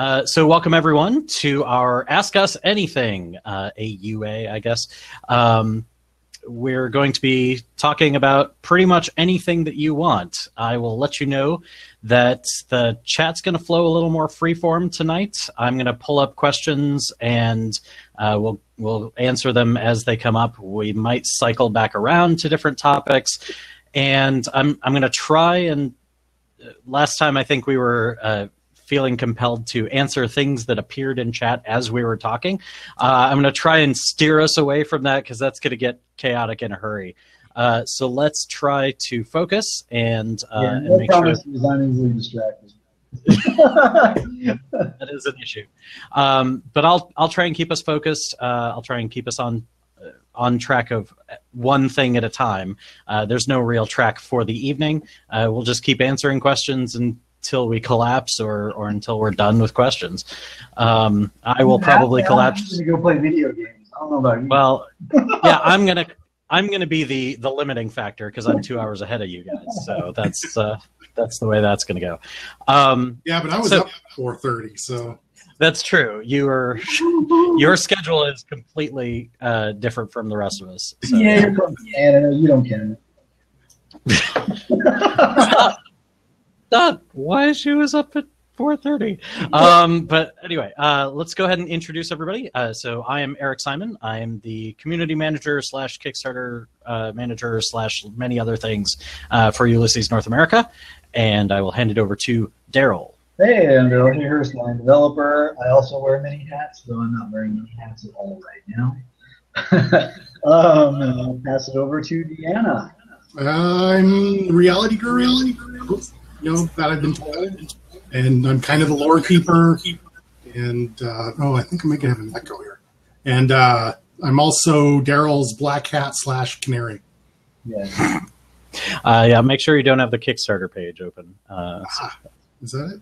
Uh, so, welcome everyone to our Ask Us Anything, uh, AUA, I guess. Um, we're going to be talking about pretty much anything that you want. I will let you know that the chat's going to flow a little more freeform tonight. I'm going to pull up questions and uh, we'll we'll answer them as they come up. We might cycle back around to different topics, and I'm I'm going to try and uh, last time I think we were uh, feeling compelled to answer things that appeared in chat as we were talking. Uh, I'm going to try and steer us away from that because that's going to get chaotic in a hurry. Uh, so let's try to focus and, uh, yeah, and make sure. I'm easily distracted. that is an issue, um, but I'll I'll try and keep us focused. Uh, I'll try and keep us on uh, on track of one thing at a time. Uh, there's no real track for the evening. Uh, we'll just keep answering questions and until we collapse or or until we're done with questions. Um, I will probably collapse. To go play video games. I don't know about you. Well, yeah, I'm gonna I'm gonna be the the limiting factor because I'm two hours ahead of you guys. So that's uh, that's the way that's gonna go. Um, yeah, but I was so, up at 4:30, so. That's true. You are your schedule is completely uh, different from the rest of us. So. Yeah, you're from Canada. You don't care. not why she was up at 4.30 um, but anyway uh, let's go ahead and introduce everybody. Uh, so i am eric simon. I am the community manager slash kickstarter uh, manager slash many other things uh, for Ulisses north america. And i will hand it over to Darrell. Hey i'm Darrell Hayhurst. i'm a developer. I also wear many hats though i'm not wearing many hats at all right now. Um, i'll pass it over to deanna. I'm reality girl you know, that I've been told. And I'm kind of the lore keeper. And uh, oh, I think I'm might have an echo here. And uh, I'm also Darrell's black hat slash canary. Yeah. Uh, yeah. Make sure you don't have the Kickstarter page open. Uh, ah, is that it?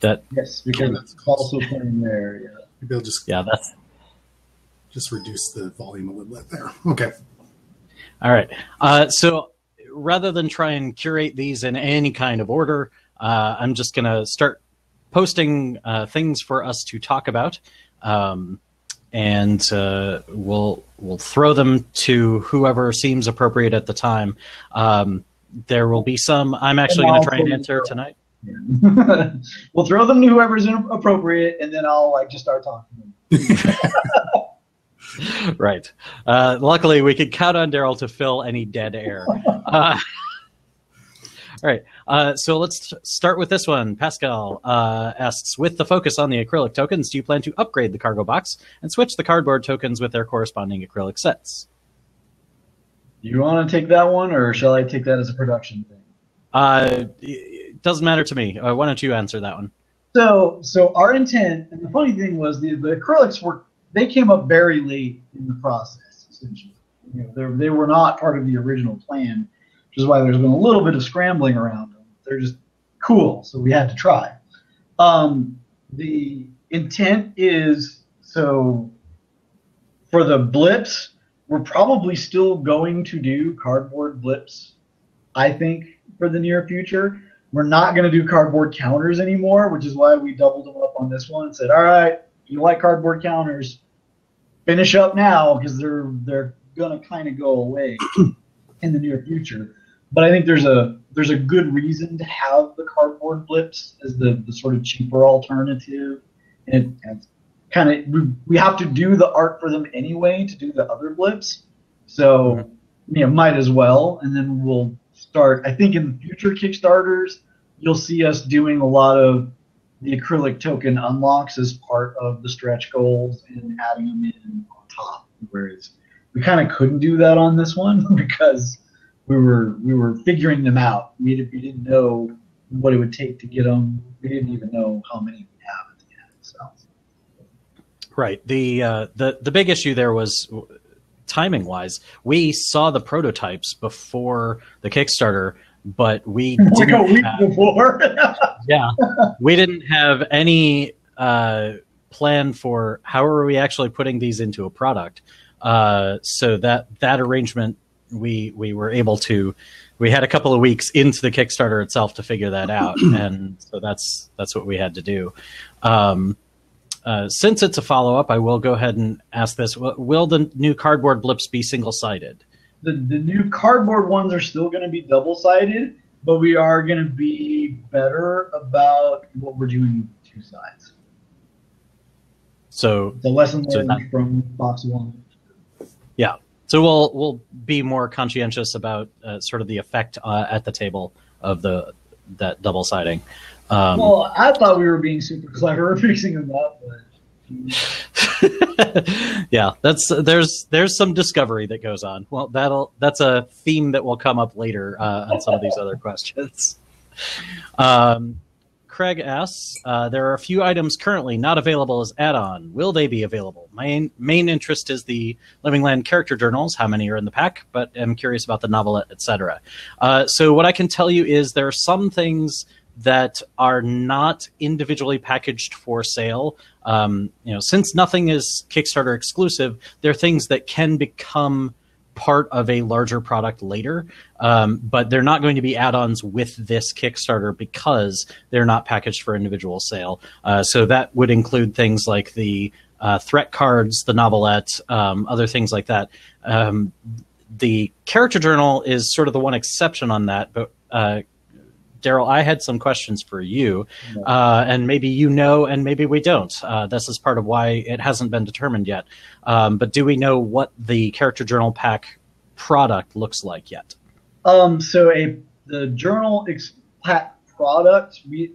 That yes, because it's also playing there. Yeah. Maybe I'll just yeah. That's just reduce the volume a little bit there. Okay. All right. Uh, so rather than try and curate these in any kind of order, uh, I'm just going to start posting uh, things for us to talk about, um, and uh, we'll we'll throw them to whoever seems appropriate at the time. Um, there will be some. I'm actually going to try and answer tonight. we'll throw them to whoever's appropriate, and then I'll like just start talking. right. Uh, luckily, we could count on Darrell to fill any dead air. Uh, all right. Uh, so let's start with this one. Pascal uh, asks With the focus on the acrylic tokens, do you plan to upgrade the cargo box and switch the cardboard tokens with their corresponding acrylic sets? Do you want to take that one, or shall I take that as a production thing? Uh, it doesn't matter to me. Uh, why don't you answer that one? So, so our intent, and the funny thing was, the, the acrylics were they came up very late in the process. Essentially, you know, they were not part of the original plan, which is why there's been a little bit of scrambling around them. They're just cool, so we had to try. Um, the intent is so for the blips, we're probably still going to do cardboard blips. I think for the near future. We're not going to do cardboard counters anymore, which is why we doubled them up on this one and said, all right, you like cardboard counters, finish up now because they're they're gonna kind of go away in the near future. But I think there's a there's a good reason to have the cardboard blips as the, the sort of cheaper alternative, and, and kind of we, we have to do the art for them anyway to do the other blips, so mm-hmm. you know might as well, and then we'll start. I think in future Kickstarters, you'll see us doing a lot of the acrylic token unlocks as part of the stretch goals and adding them in on top. Whereas we kind of couldn't do that on this one because we were we were figuring them out. We, we didn't know what it would take to get them. We didn't even know how many we have at the end. So. Right. The uh, the the big issue there was timing wise. We saw the prototypes before the Kickstarter but we like a week have, before. yeah, we didn't have any uh, plan for how are we actually putting these into a product. Uh, so that that arrangement we we were able to we had a couple of weeks into the Kickstarter itself to figure that out, and so that's that's what we had to do. Um, uh, since it's a follow up, I will go ahead and ask this: Will the new cardboard blips be single sided? The the new cardboard ones are still going to be double sided, but we are going to be better about what we're doing with two sides. So the lesson learned so from box one. Yeah. So we'll we'll be more conscientious about uh, sort of the effect uh, at the table of the that double siding. Um, well, I thought we were being super clever fixing them up, but yeah, that's there's there's some discovery that goes on. Well, that'll that's a theme that will come up later uh, on some of these other questions. Um, Craig asks, uh, there are a few items currently not available as add-on. Will they be available? My main interest is the Living Land character journals. How many are in the pack? But I'm curious about the novelette, etc. Uh, so what I can tell you is there are some things that are not individually packaged for sale. Um, you know, since nothing is Kickstarter exclusive, they're things that can become part of a larger product later. Um, but they're not going to be add-ons with this Kickstarter because they're not packaged for individual sale. Uh, so that would include things like the uh, threat cards, the novelette, um, other things like that. Um, the character journal is sort of the one exception on that, but uh, Darrell, I had some questions for you, uh, and maybe you know, and maybe we don't. Uh, this is part of why it hasn't been determined yet. Um, but do we know what the character journal pack product looks like yet? Um, so a the journal ex- pack product, we,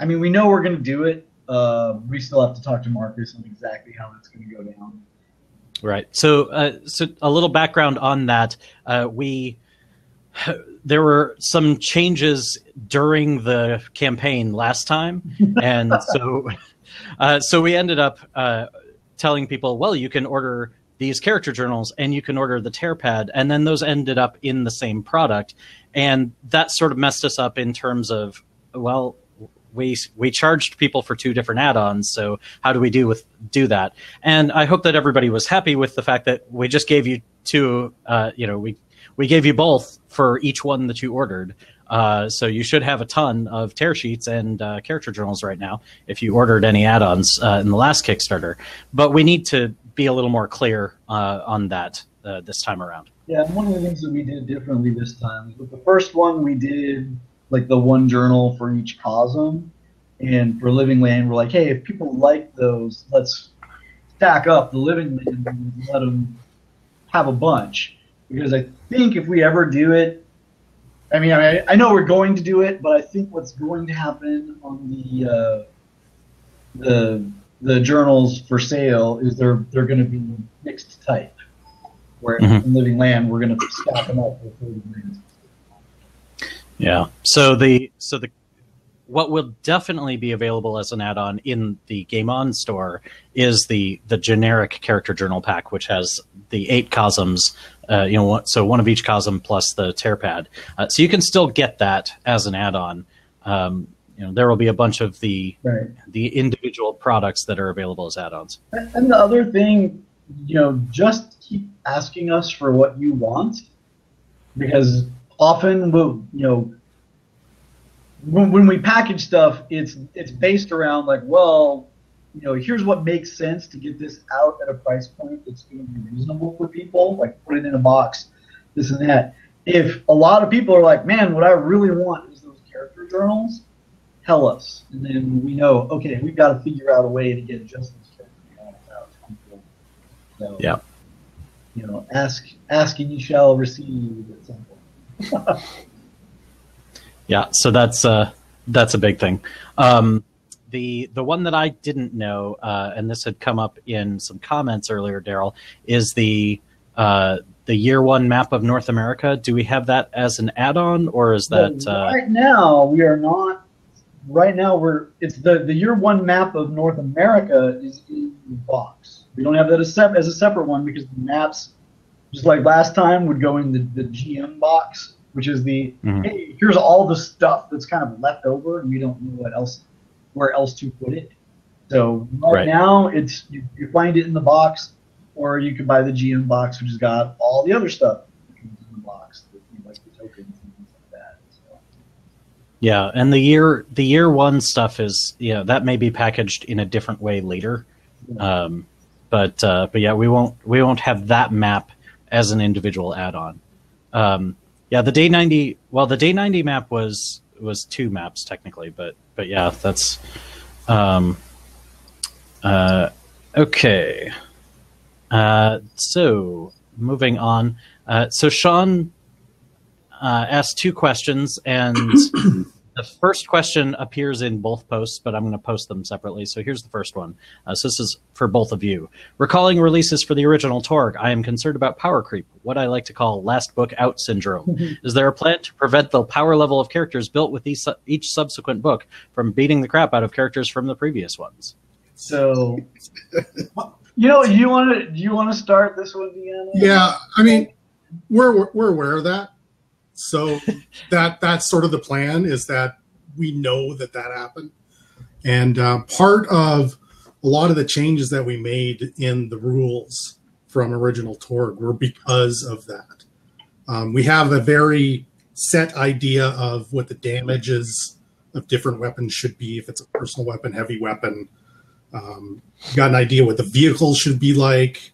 I mean, we know we're going to do it. Uh, we still have to talk to Marcus on exactly how that's going to go down. Right. So, uh, so a little background on that. Uh, we there were some changes during the campaign last time, and so uh, so we ended up uh, telling people, well, you can order these character journals and you can order the tear pad, and then those ended up in the same product, and that sort of messed us up in terms of well. We, we charged people for two different add-ons, so how do we do with do that? And I hope that everybody was happy with the fact that we just gave you two. Uh, you know, we we gave you both for each one that you ordered. Uh, so you should have a ton of tear sheets and uh, character journals right now if you ordered any add-ons uh, in the last Kickstarter. But we need to be a little more clear uh, on that uh, this time around. Yeah, one of the things that we did differently this time with the first one we did like the one journal for each COSM, and for Living Land we're like, hey, if people like those, let's stack up the Living Land and let them have a bunch because I think if we ever do it, I mean, I, I know we're going to do it, but I think what's going to happen on the uh, the the journals for sale is they're they're going to be mixed type. Where mm-hmm. in Living Land, we're going to stack them up with Living Land. Yeah. So the so the what will definitely be available as an add-on in the Game On store is the the generic character journal pack, which has the eight COSMs. Uh, you know, so one of each COSM plus the tear pad. Uh, so you can still get that as an add-on. Um, you know, there will be a bunch of the right. the individual products that are available as add-ons. And the other thing, you know, just keep asking us for what you want, because often we'll, you know when, when we package stuff, it's it's based around like, well, you know, here's what makes sense to get this out at a price point that's going to be reasonable for people, like put it in a box, this and that. If a lot of people are like, man, what I really want is those character journals, tell us, and then we know, okay, we've got to figure out a way to get just those character journals out. So, yeah. You know, ask, ask and you shall receive at some point. Yeah, so that's uh, that's a big thing. Um, the the one that I didn't know, uh, and this had come up in some comments earlier, Darrell, is the uh, the year one map of North America. Do we have that as an add-on, or is that uh, right now we are not? Right now we're it's the the year one map of North America is in the box. We don't have that as, as a separate one because the maps, just like last time, would go in the, the GM box which is the mm-hmm. hey, here's all the stuff that's kind of left over, and we don't know what else, where else to put it. So right, right. now, it's you, you, find it in the box, or you can buy the GM box, which has got all the other stuff in the box, like the tokens and Yeah, and the year the year one stuff is yeah that may be packaged in a different way later, um, but uh, but yeah we won't we won't have that map as an individual add-on. Um, yeah, the day ninety well the day ninety map was was two maps technically, but but yeah that's um, uh, okay. Uh, so moving on, uh, so Sean uh, asked two questions, and the first question appears in both posts, but I'm going to post them separately. So here's the first one. Uh, so this is for both of you. Recalling releases for the original Torg, I am concerned about power creep, what I like to call last book out syndrome. is there a plan to prevent the power level of characters built with each, each subsequent book from beating the crap out of characters from the previous ones? So, you know, you want to you want to start this one, Deanna? Yeah, I mean, we're we're aware of that. So that that's sort of the plan is that we know that that happened, and uh, part of a lot of the changes that we made in the rules from original Torg were because of that. Um, we have a very set idea of what the damages of different weapons should be if it's a personal weapon, heavy weapon. Um, got an idea what the vehicle should be like,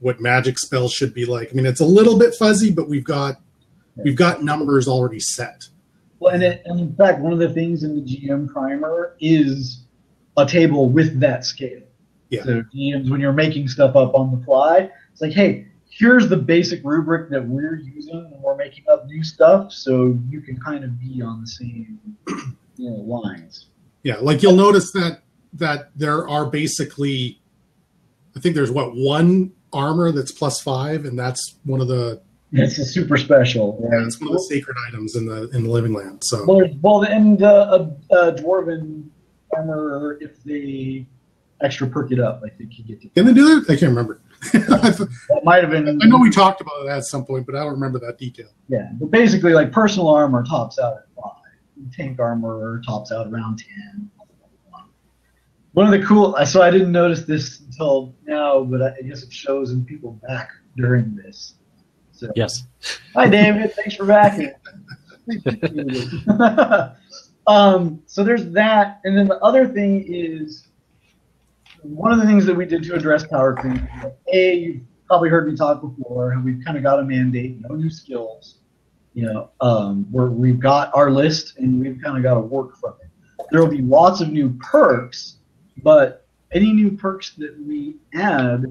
what magic spells should be like. I mean, it's a little bit fuzzy, but we've got we've got numbers already set. Well, and, it, and in fact, one of the things in the GM primer is a table with that scale. Yeah. So GMs, when you're making stuff up on the fly, it's like, hey, here's the basic rubric that we're using when we're making up new stuff, so you can kind of be on the same you know, lines. Yeah, like you'll notice that that there are basically, I think there's what one armor that's plus five, and that's one of the It's a super special. yeah, it's one of the sacred items in the in the living land. So Well, well, and uh, a, dwarven armor, if they extra perk it up, I think you get to. can they do that? I can't remember. I That might have been. I know we talked about it at some point, but I don't remember that detail. Yeah, but basically, like personal armor tops out at five. Tank armor tops out around ten. One of the cool. I so I didn't notice this until now, but I guess it shows in people back during this. So Yes. Hi, David. Thanks for backing. um, so there's that, and then the other thing is one of the things that we did to address power creep. A, you've probably heard me talk before, and we've kind of got a mandate: no new skills. You know, um, where we've got our list, and we've kind of got to work from it. There will be lots of new perks, but any new perks that we add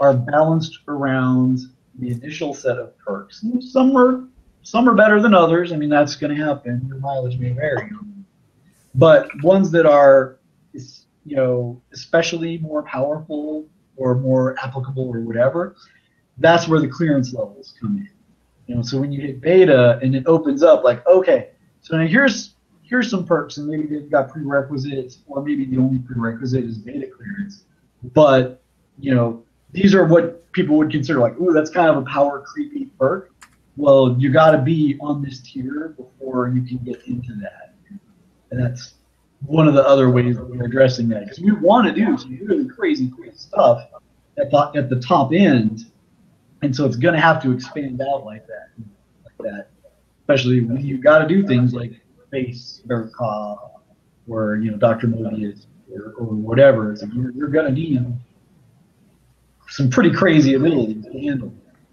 are balanced around the initial set of perks. And Some are some are better than others. I mean, that's going to happen. Your mileage may vary. But ones that are, you know, especially more powerful or more applicable or whatever, that's where the clearance levels come in. You know, so when you hit beta and it opens up, like, okay, so now here's here's some perks, and maybe they've got prerequisites, or maybe the only prerequisite is beta clearance. But you know, these are what people would consider like, ooh, that's kind of a power creepy perk. Well, you got to be on this tier before you can get into that, and that's one of the other ways that we're addressing that because we want to do some really crazy, crazy stuff at the at the top end, and so it's going to have to expand out like that, like that. Especially when you got to do things like base Verka or you know Dr. Mobius or, or whatever. Like you're, you're going to need some pretty crazy abilities to handle.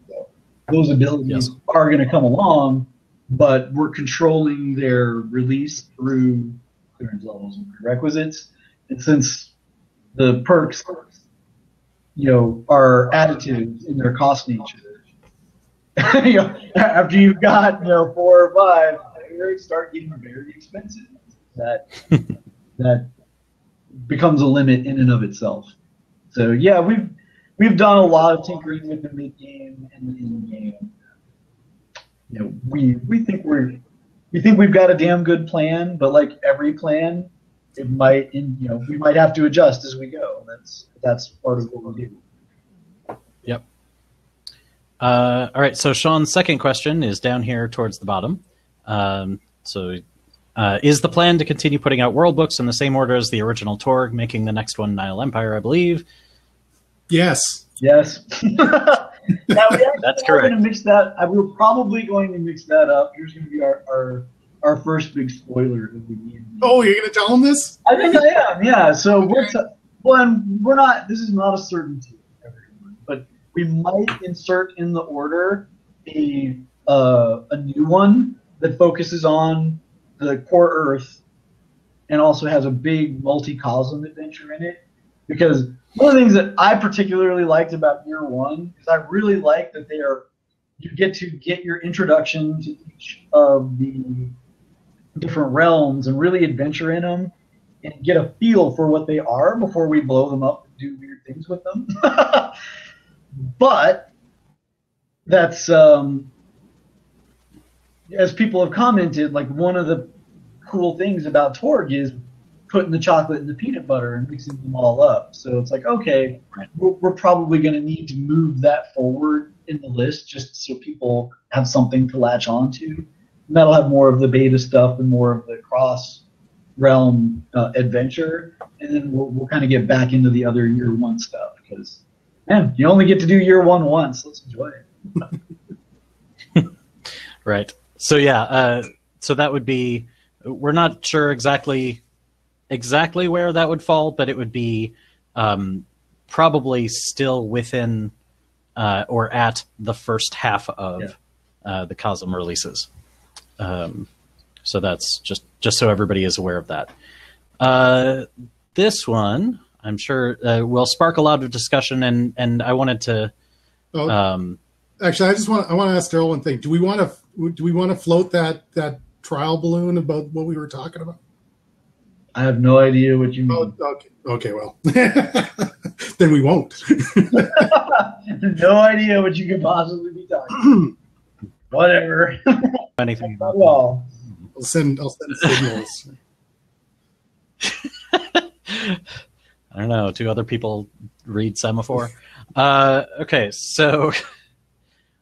So those abilities Yes. are going to come along, but we're controlling their release through clearance levels and prerequisites. And since the perks, you know, are additive in their cost nature, you know, after you've got you know four or five, they start getting very expensive. That that becomes a limit in and of itself. So yeah, we've we've done a lot of tinkering with the mid game and the in game. You know, we we think we're we think we've got a damn good plan, but like every plan, it might in you know we might have to adjust as we go. That's that's part of what we'll do. Uh, all right. So Sean's second question is down here towards the bottom. Um, so, uh, is the plan to continue putting out world books in the same order as the original Torg, making the next one Nile Empire, I believe? Yes, Yes. now, we actually That's are Going correct. to mix that. uh, We're probably going to mix that up. Here's going to be our, our our first big spoiler that we need. Oh, you're gonna tell them this? I think I am. Yeah. So we're t- one. We're not. This is not a certainty, everyone, but we might insert in the order a uh, a new one that focuses on the core Earth and also has a big multi-cosm adventure in it. Because one of the things that I particularly liked about Year One is I really like that they are you get to get your introduction to each of the different realms and really adventure in them and get a feel for what they are before we blow them up and do weird things with them. but that's um, as people have commented, like one of the cool things about Torg is putting the chocolate and the peanut butter and mixing them all up. So it's like, okay, we're, we're probably going to need to move that forward in the list just so people have something to latch on to. And that'll have more of the beta stuff and more of the cross realm uh, adventure. And then we'll, we'll kind of get back into the other year one stuff because, man, you only get to do year one once. Let's enjoy it. Right. So yeah. Uh, so that would be. We're not sure exactly exactly where that would fall, but it would be um, probably still within uh, or at the first half of Yeah. uh, the Cosm releases. Um, so that's just just so everybody is aware of that. Uh, this one, I'm sure, uh, will spark a lot of discussion, and and I wanted to. Oh, Um, actually, I just want I want to ask Darrell one thing. Do we want to do we want to float that that trial balloon about what we were talking about? I have no idea what you Oh, mean. okay. Okay. Well, then we won't. no idea what you could possibly be talking. Whatever. anything about that. well, I'll send I'll send signals. I don't know. Do other people read semaphore? Uh, okay, so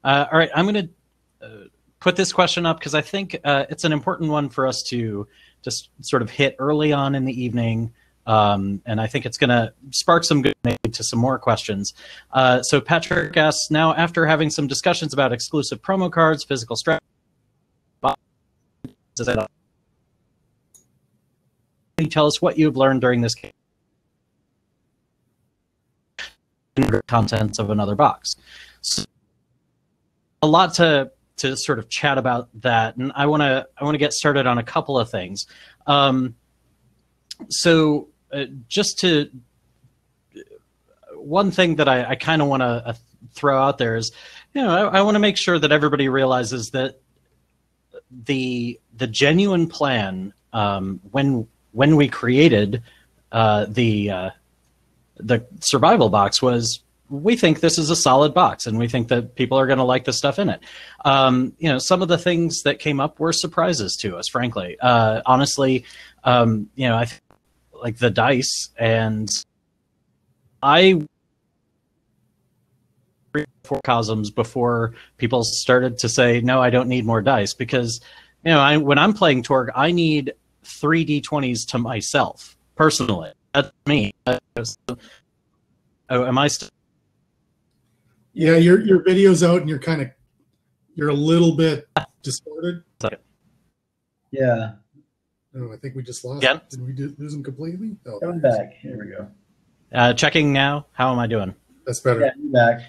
uh, all right, I'm going to uh, put this question up because I think uh, it's an important one for us to just sort of hit early on in the evening. Um, and I think it's going to spark some good maybe to some more questions. Uh, so Patrick asks now, after having some discussions about exclusive promo cards, physical strap, Can you tell us what you've learned during this? Contents of another box. So, a lot to to sort of chat about that, and I want to I want to get started on a couple of things. Um, so, uh, just to one thing that I, I kind of want to uh, throw out there is, you know, I, I want to make sure that everybody realizes that the the genuine plan um, when when we created uh, the uh, the survival box was we think this is a solid box and we think that people are going to like the stuff in it. Um, you know, some of the things that came up were surprises to us, frankly. Uh, honestly, um, you know, I th- like the dice and I four cosms before people started to say, no, I don't need more dice because, you know, I, when I'm playing Torg, I need three d20s to myself personally. That's me. Oh, am I still? Yeah, your your video's out and you're kind of you're a little bit distorted. yeah, Oh, I think we just lost. Again? Did we do, lose him completely? Oh, coming back. Here we go. Uh, checking now. How am I doing? That's better. Yeah, you're back.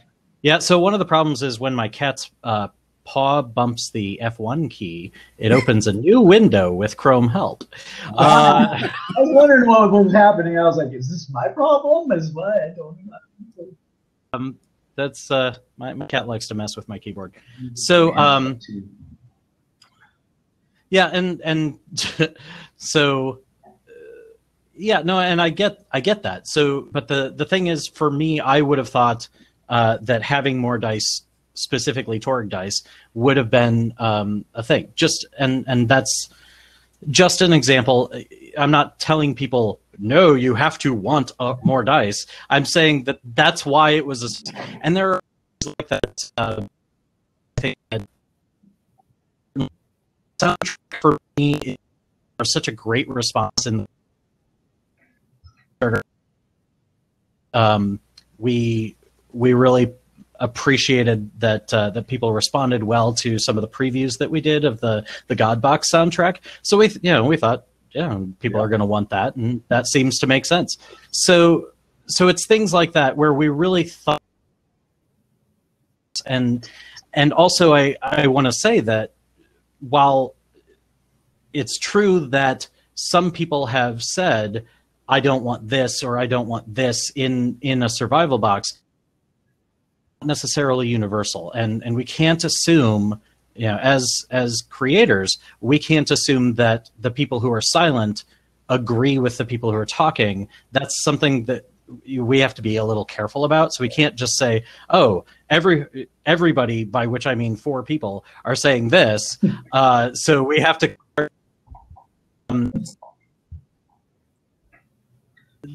Yeah. So one of the problems is when my cat's uh, paw bumps the F1 key, it opens a new window with Chrome Help. Uh, I was wondering what was happening. I was like, is this my problem? Is what I don't know. um, that's uh, my, my cat likes to mess with my keyboard. So, um, Yeah, and and so uh, yeah, no, and I get I get that. So, but the the thing is, for me, I would have thought uh, that having more dice, specifically Torg dice, would have been um, a thing. Just and and that's just an example. I'm not telling people no, you have to want uh, more dice. I'm saying that that's why it was a, and there are like that. Uh, that soundtrack for me are such a great response in um, we we really appreciated that uh, that people responded well to some of the previews that we did of the the God Box soundtrack. So we you know we thought yeah people Yeah. are going to want that, and that seems to make sense. So so it's things like that where we really thought and and also I I want to say that while it's true that some people have said I don't want this or I don't want this in in a survival box not necessarily universal and and we can't assume you know as as creators we can't assume that the people who are silent agree with the people who are talking. That's something that we have to be a little careful about. So we can't just say oh every everybody by which i mean four people are saying this. Uh, so we have to um,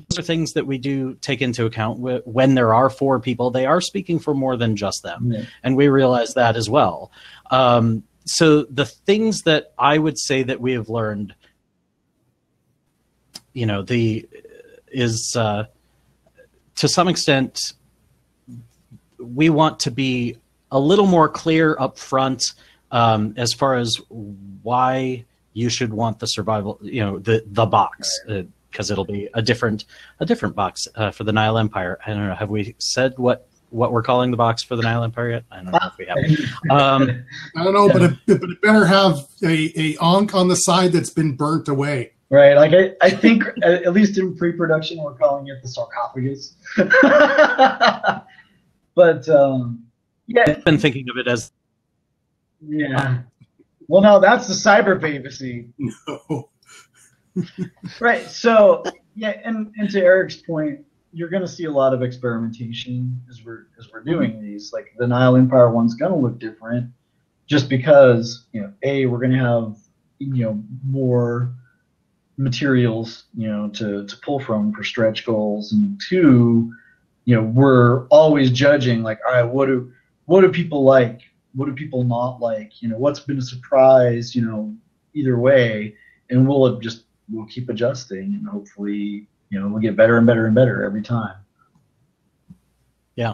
those are things that we do take into account when there are four people they are speaking for more than just them. Yeah. and we realize that as well. Um, so the things that i would say that we have learned you know the is uh, to some extent we want to be a little more clear up front um, as far as why you should want the survival you know the the box because it'll be a different a different box uh, for the Nile Empire. I don't know. Have we said what what we're calling the box for the Nile Empire yet? I don't know if we have. Um, I don't know, but it, but it better have a, a ankh on the side that's been burnt away. Right, like I, I think at at least in pre-production we're calling it the sarcophagus. but um, yeah, I've been thinking of it as yeah. Well, no, that's the cyber papacy. No. Right. So yeah, and, and to Eric's point, you're going to see a lot of experimentation as we're as we're doing mm-hmm. these. Like the Nile Empire one's going to look different, just because you know, a we're going to have you know more materials you know to to pull from for stretch goals, and two, you know, we're always judging like, all right, what do what do people like? What do people not like? You know, what's been a surprise? You know, either way, and we'll have just we'll keep adjusting and hopefully you know we'll get better and better and better every time. Yeah.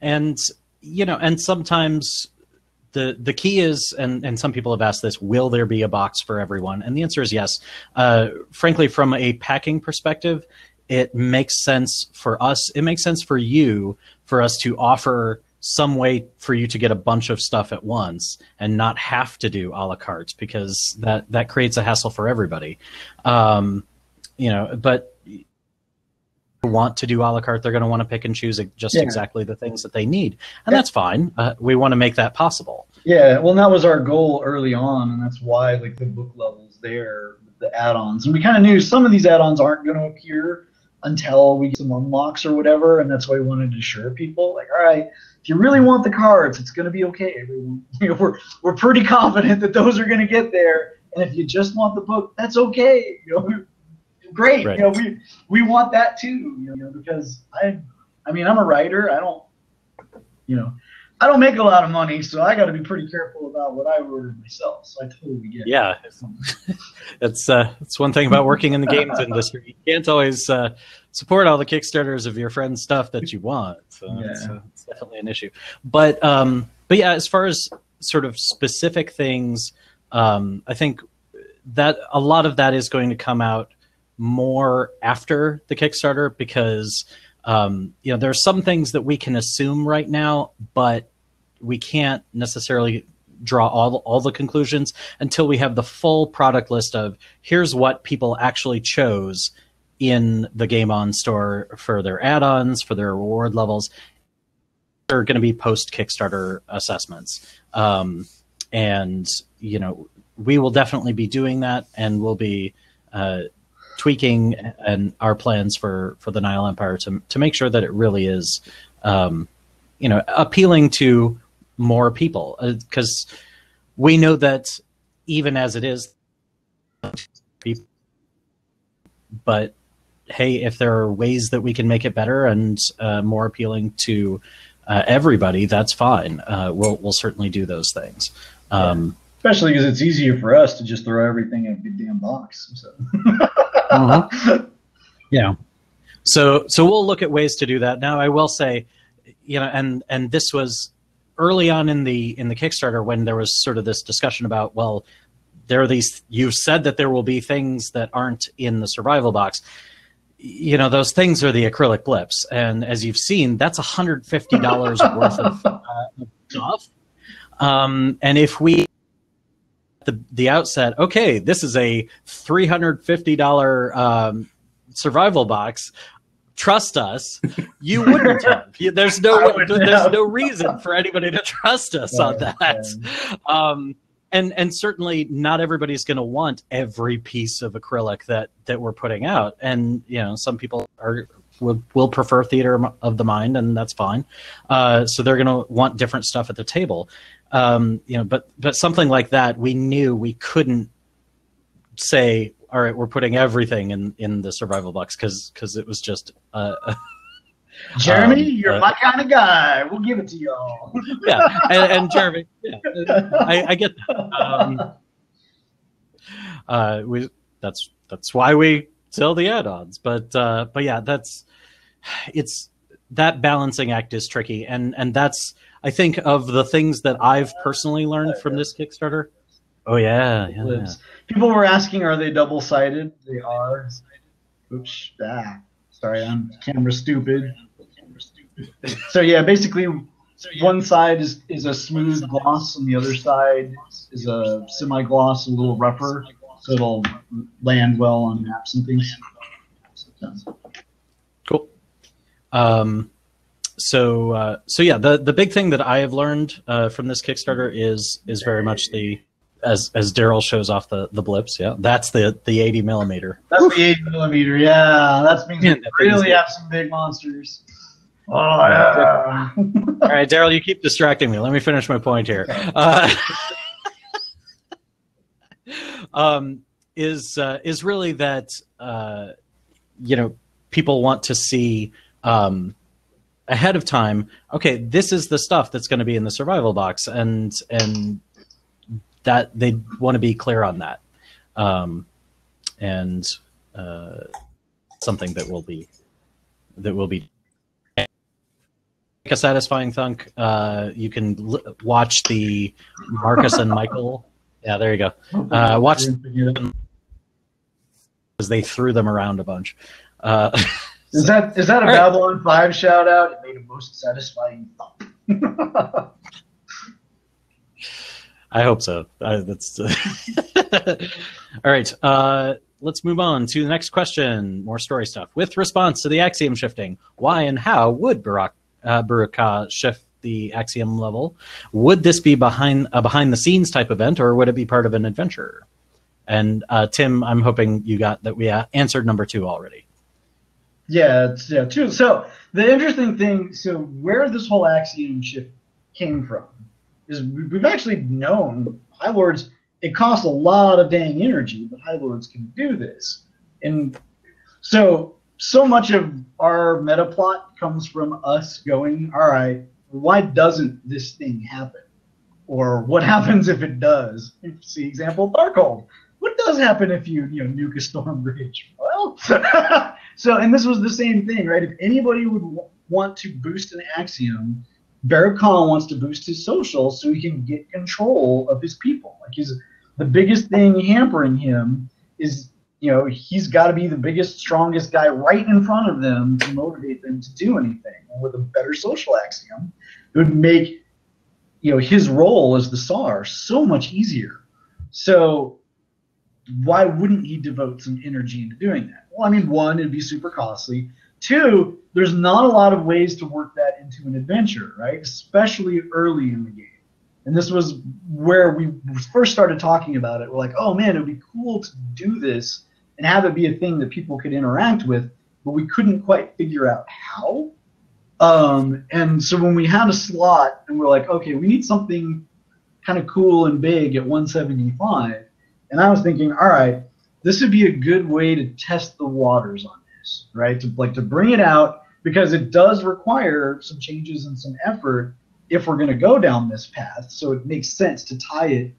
and you know and sometimes the the key is and and some people have asked this will there be a box for everyone? And the answer is yes. Uh, frankly from a packing perspective it makes sense for us it makes sense for you for us to offer some way for you to get a bunch of stuff at once and not have to do a la carte because that that creates a hassle for everybody. Um, you know but want to do a la carte they're going to want to pick and choose just Yeah. exactly the things that they need. And Yeah. that's fine. Uh, we want to make that possible. Yeah well that was our goal early on and that's why like the book levels there the add-ons. And we kind of knew some of these add-ons aren't going to appear until we get some unlocks or whatever and that's why we wanted to assure people like all right if you really want the cards it's going to be okay everyone. You know, we're, we're pretty confident that those are going to get there. And if you just want the book that's okay you know. Great Right. you know we we want that too you know because i i mean i'm a writer. I don't you know i don't make a lot of money so i got to be pretty careful about what i order myself so i totally get it. yeah. That's uh that's one thing about working in the games industry. You can't always uh, support all the kickstarters of your friends stuff that you want so it's, Yeah. uh, it's definitely an issue but um but yeah as far as sort of specific things um i think that a lot of that is going to come out more after the kickstarter because um you know there are some things that we can assume right now but we can't necessarily draw all all the conclusions until we have the full product list of here's what people actually chose in the game on store for their add-ons for their reward levels are going to be post kickstarter assessments. Um, and you know we will definitely be doing that and we'll be uh, tweaking and our plans for for the nile empire to to make sure that it really is um, you know appealing to more people. Because we know that even as it is people but hey if there are ways that we can make it better and uh, more appealing to uh, everybody that's fine. Uh, we'll we'll certainly do those things. Um, especially because it's easier for us to just throw everything in a big damn box so. Yeah. So so we'll look at ways to do that. Now i will say you know, and and this was early on in the in the Kickstarter when there was sort of this discussion about well, there are these. You've said that there will be things that aren't in the survival box. You know, those things are the acrylic blips, and as you've seen, that's hundred fifty dollars worth of uh, stuff. Um, and if we the the outset, okay, this is a three hundred fifty dollar um, survival box. Trust us. You wouldn't have. There's no there's no reason for anybody to trust us on Yeah, that. Um, and and certainly not everybody's going to want every piece of acrylic that that we're putting out. And you know, some people are will, will prefer theater of the mind, and that's fine. Uh, so they're going to want different stuff at the table. Um, you know, but but something like that, we knew we couldn't say, all right, we're putting everything in in the survival box because because it was just uh, Jeremy, Um, you're uh, my kind of guy. We'll give it to y'all. yeah, and, and Jeremy, yeah, I, I get that. Um, uh, we that's that's why we sell the add-ons, but uh, but yeah, that's it's that balancing act is tricky, and and that's I think of the things that I've personally learned from this Kickstarter. Oh yeah, yeah. People were asking, are they double sided? They are. Oops. Ah, sorry, I'm camera stupid. So yeah, basically, one side is, is a smooth gloss, and the other side is a semi gloss, a little rougher, so it'll land well on maps and things. Cool. Um, so uh, so yeah, the the big thing that I have learned uh, from this Kickstarter is is very much the as as Darrell shows off the the blips. Yeah, that's the the eighty millimeter. That's the 80 millimeter. Yeah, that means Yeah, we that thing's really have some big monsters. Oh yeah. All right, Darrell, you keep distracting me. Let me finish my point here. Uh, um, is uh, is really that uh, you know people want to see um, ahead of time. Okay, this is the stuff that's going to be in the survival box, and and that they want to be clear on that, um, and uh, something that will be that will be a satisfying thunk. Uh, you can l- watch the Marcus and Michael. Yeah, there you go. Uh, watch because they threw them around a bunch. Uh, Is that is that a Babylon Five shout out? It made a most satisfying thump. I hope so. Uh, that's all right. Uh, let's move on to the next question. More story stuff. With response to the axiom shifting, why and how would uh, Baruk Kaah shift the axiom level? Would this be behind a behind the scenes type event, or would it be part of an adventure? And uh, Tim, I'm hoping you got that we uh, answered number two already. Yeah, yeah, true. So the interesting thing, so where this whole axiom shift came from, is we- we've actually known High Lords. It costs a lot of dang energy, but High Lords can do this, and so so much of our meta plot comes from us going, all right, why doesn't this thing happen, or what happens if it does? See example Darkhold. What does happen if you you know nuke a storm bridge? Well, so and this was the same thing, right? If anybody would want to boost an axiom, Baruk Kaah wants to boost his social so he can get control of his people. Like he's the biggest thing hampering him is you know he's got to be the biggest, strongest guy right in front of them to motivate them to do anything. And with a better social axiom, it would make you know his role as the Saar so much easier. So why wouldn't he devote some energy into doing that? Well, I mean, one, it'd be super costly. Two, there's not a lot of ways to work that into an adventure, right? Especially early in the game. And this was where we first started talking about it. We're like, oh man, it would be cool to do this and have it be a thing that people could interact with, but we couldn't quite figure out how. Um, and so when we had a slot and we're like, okay, we need something kind of cool and big at 175 and I was thinking, all right, this would be a good way to test the waters on this, right? To like to bring it out because it does require some changes and some effort if we're going to go down this path. So it makes sense to tie it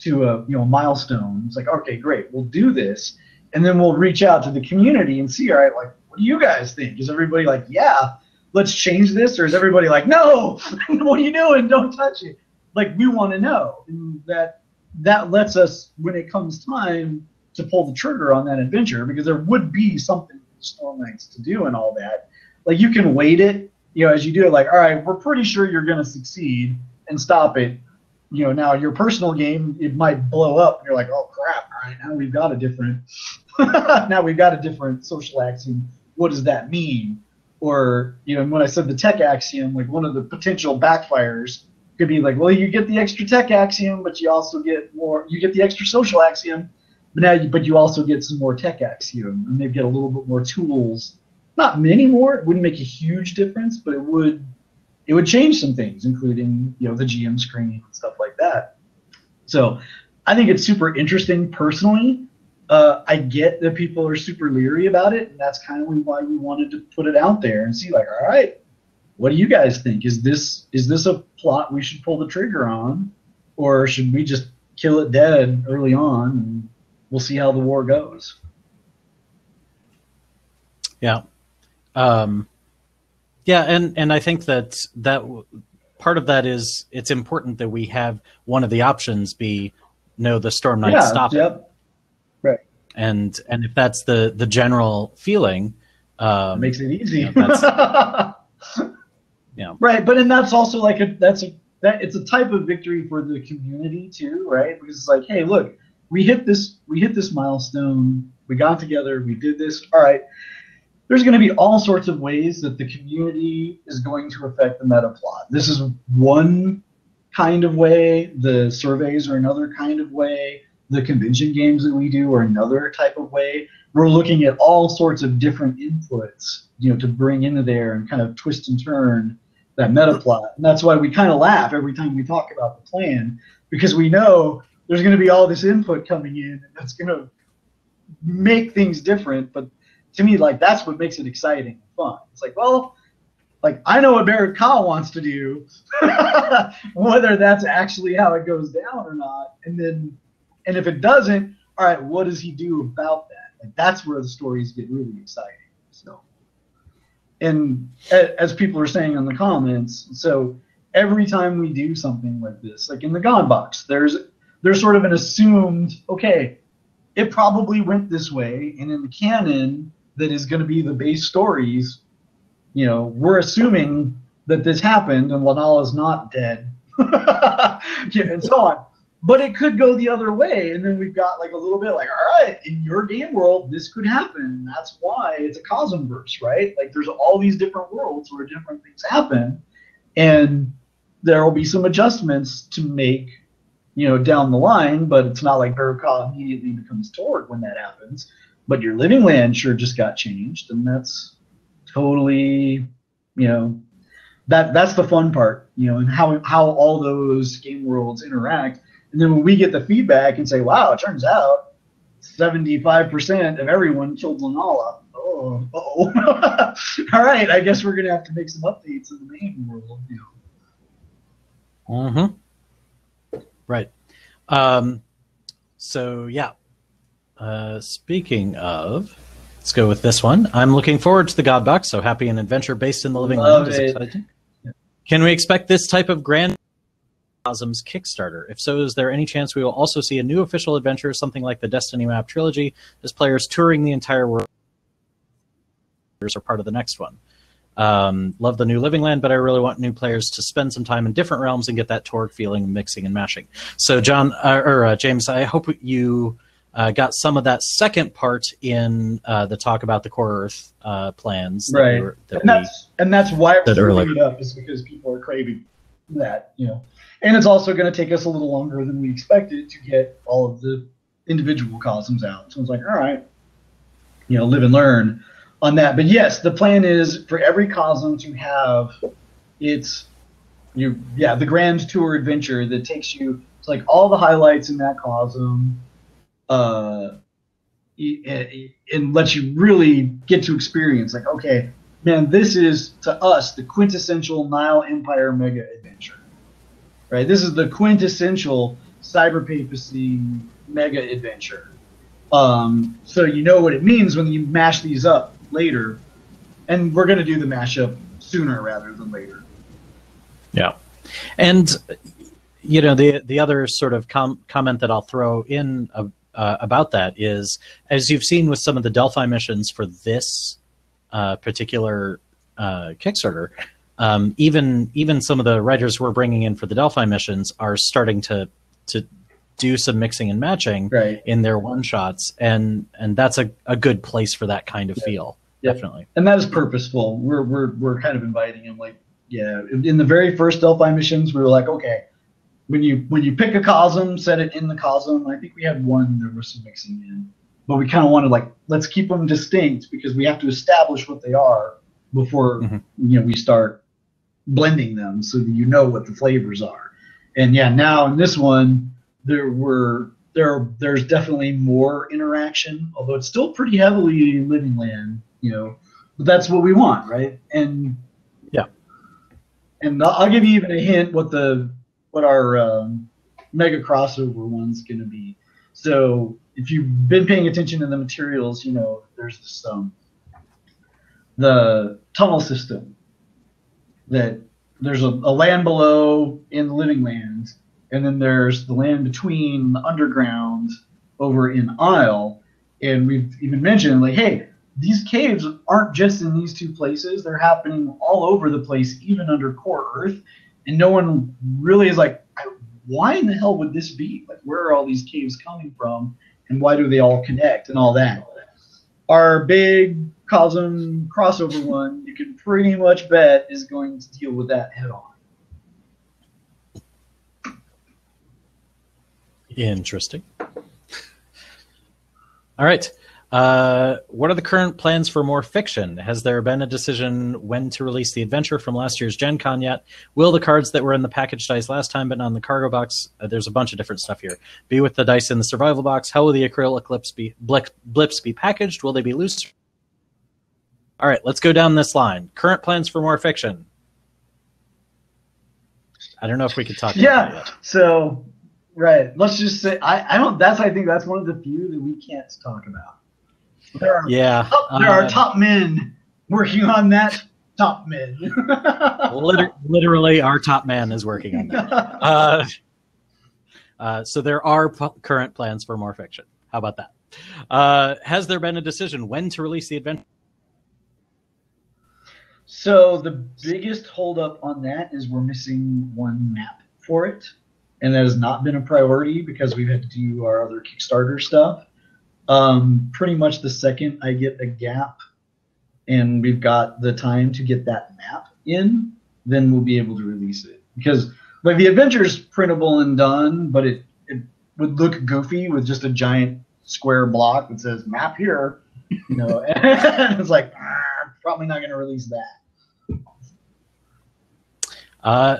to a you know milestone. It's like, okay, great, we'll do this, and then we'll reach out to the community and see, all right, like, what do you guys think? Is everybody like, yeah, let's change this, or is everybody like, no, what are you doing? Don't touch it. Like we want to know and that that lets us when it comes time to pull the trigger on that adventure because there would be something for Storm Knights to do and all that. Like you can wait it, you know, as you do it. Like, all right, we're pretty sure you're going to succeed and stop it. You know, now your personal game it might blow up. And you're like, oh crap! All right, now we've got a different. now we've got a different social axiom. What does that mean? Or you know, when I said the tech axiom, like one of the potential backfires could be like, well, you get the extra tech axiom, but you also get more. You get the extra social axiom, but now, you, but you also get some more tech axiom, and maybe get a little bit more tools. Not many more. It wouldn't make a huge difference, but it would. It would change some things, including you know the GM screen and stuff like that. So, I think it's super interesting personally. Uh, I get that people are super leery about it, and that's kind of why we wanted to put it out there and see, like, all right, what do you guys think? Is this is this a plot we should pull the trigger on, or should we just kill it dead early on and we'll see how the war goes? Yeah, um, yeah, and and I think that that part of that is it's important that we have one of the options be no, the Storm Knight yeah, stop it, yep. Right. and and if that's the the general feeling, um, Makes it easy. Yeah, that's- yeah. Right, but and that's also like a that's a that it's a type of victory for the community too, right? Because it's like, hey, look, we hit this we hit this milestone, we got together, we did this. All right. There's going to be all sorts of ways that the community is going to affect the meta plot. This is one kind of way. The surveys are another kind of way. The convention games that we do are another type of way. We're looking at all sorts of different inputs, you know, to bring into there and kind of twist and turn that meta plot. And that's why we kind of laugh every time we talk about the plan because we know there's going to be all this input coming in and that's going to make things different. But to me, like that's what makes it exciting and fun. It's like, well, like I know what Baruk Kaah wants to do, whether that's actually how it goes down or not. And then, and if it doesn't, all right, what does he do about that? Like that's where the stories get really exciting. So and as people are saying in the comments, so every time we do something like this, like in the God box, there's there's sort of an assumed okay, it probably went this way, and in the canon that is going to be the base stories, you know, we're assuming that this happened and Lanala is not dead, yeah, and so on. But it could go the other way, and then we've got like a little bit like, all right, in your game world, this could happen. That's why it's a cosmverse, right? Like there's all these different worlds where different things happen, and there will be some adjustments to make, you know, down the line. But it's not like Baruk Kaah immediately becomes Torg when that happens. But your living land sure just got changed, and that's totally, you know, that that's the fun part, you know, and how how all those game worlds interact. And then when we get the feedback and say, wow, it turns out 75% of everyone killed Lanala. Oh, oh. All right, I guess we're going to have to make some updates in the main world. You know. Mm-hmm. Right. Um, so yeah. Uh, speaking of, let's go with this one. I'm looking forward to the God Box. So happy an adventure based in the living Love land is exciting. Can we expect this type of grand Cosmos Kickstarter? If so, is there any chance we will also see a new official adventure, something like the Destiny Map trilogy, as players touring the entire world are part of the next one? Um, love the new Living Land, but I really want new players to spend some time in different realms and get that Torg feeling, mixing and mashing. So, John uh, or uh, James, I hope you uh, got some of that second part in uh, the talk about the Core Earth uh, plans. that we Right. were- that and we- that's and that's why we're bringing it up is because people are craving that, you know. And it's also going to take us a little longer than we expected to get all of the individual cosms out. So it's like, all right, you know, live and learn on that. But yes, the plan is for every cosm to have its you yeah the grand tour adventure that takes you to like all the highlights in that cosm. Uh, and lets you really get to experience like okay man this is to us the quintessential nile empire mega adventure right? This is the quintessential cyber papacy mega adventure. Um, so you know what it means when you mash these up later and we're going to do the mashup sooner rather than later. Yeah, and you know the the other sort of com- comment that I'll throw in uh, uh, about that is, as you've seen with some of the Delphi missions for this uh, particular uh, Kickstarter, um, even even some of the writers we're bringing in for the Delphi missions are starting to to do some mixing and matching Right. in their one shots, and and that's a, a good place for that kind of feel, Yeah. definitely. and that is purposeful. We're we're we're kind of inviting him. Like, yeah, in the very first Delphi missions, we were like, okay, when you when you pick a cosm, set it in the cosm. I think we had one there was some mixing in, but we kind of wanted like let's keep them distinct because we have to establish what they are before Mhm. you know we start blending them so that you know what the flavors are. And yeah, now in this one there were there there's definitely more interaction, although it's still pretty heavily living land, you know. But that's what we want, right? And Yeah. and I'll give you even a hint what the what our um, mega crossover one's going to be. So if you've been paying attention to the materials, you know there's this um the tunnel system that there's a, a land below in the living lands, and then there's the land between the underground over in Aysle. And we've even mentioned like, hey, these caves aren't just in these two places; they're happening all over the place, even under core Earth. And no one really is like, why in the hell would this be? Like, where are all these caves coming from, and why do they all connect, and all that. Our big Cosm crossover one, you can pretty much bet is going to deal with that head on. Interesting. All right. Uh, what are the current plans for more fiction? Has there been a decision when to release the adventure from last year's Gen Con yet? Will the cards that were in the package dice last time but not in the cargo box? Uh, there's a bunch of different stuff here. Be with the dice in the survival box. How will the acrylic blips be blip, blips be packaged? Will they be loose? All right, let's go down this line. Current plans for more fiction. I don't know if we could talk. about that Yeah. So, right. Let's just say I, I don't. That's I think that's one of the few that we can't talk about. There are Yeah. top, there are uh, top men working on that. Top men. Liter- literally, our top man is working on that. Uh, uh, so there are p- current plans for more fiction. How about that? Uh, has there been a decision when to release the adventure? So the biggest holdup on that is we're missing one map for it, and that has not been a priority because we've had to do our other Kickstarter stuff. Um, pretty much the second I get a gap, and we've got the time to get that map in, then we'll be able to release it. Because like the adventure's printable and done, but it it would look goofy with just a giant square block that says map here, you know, and it's like "Ah, probably not going to release that. Uh,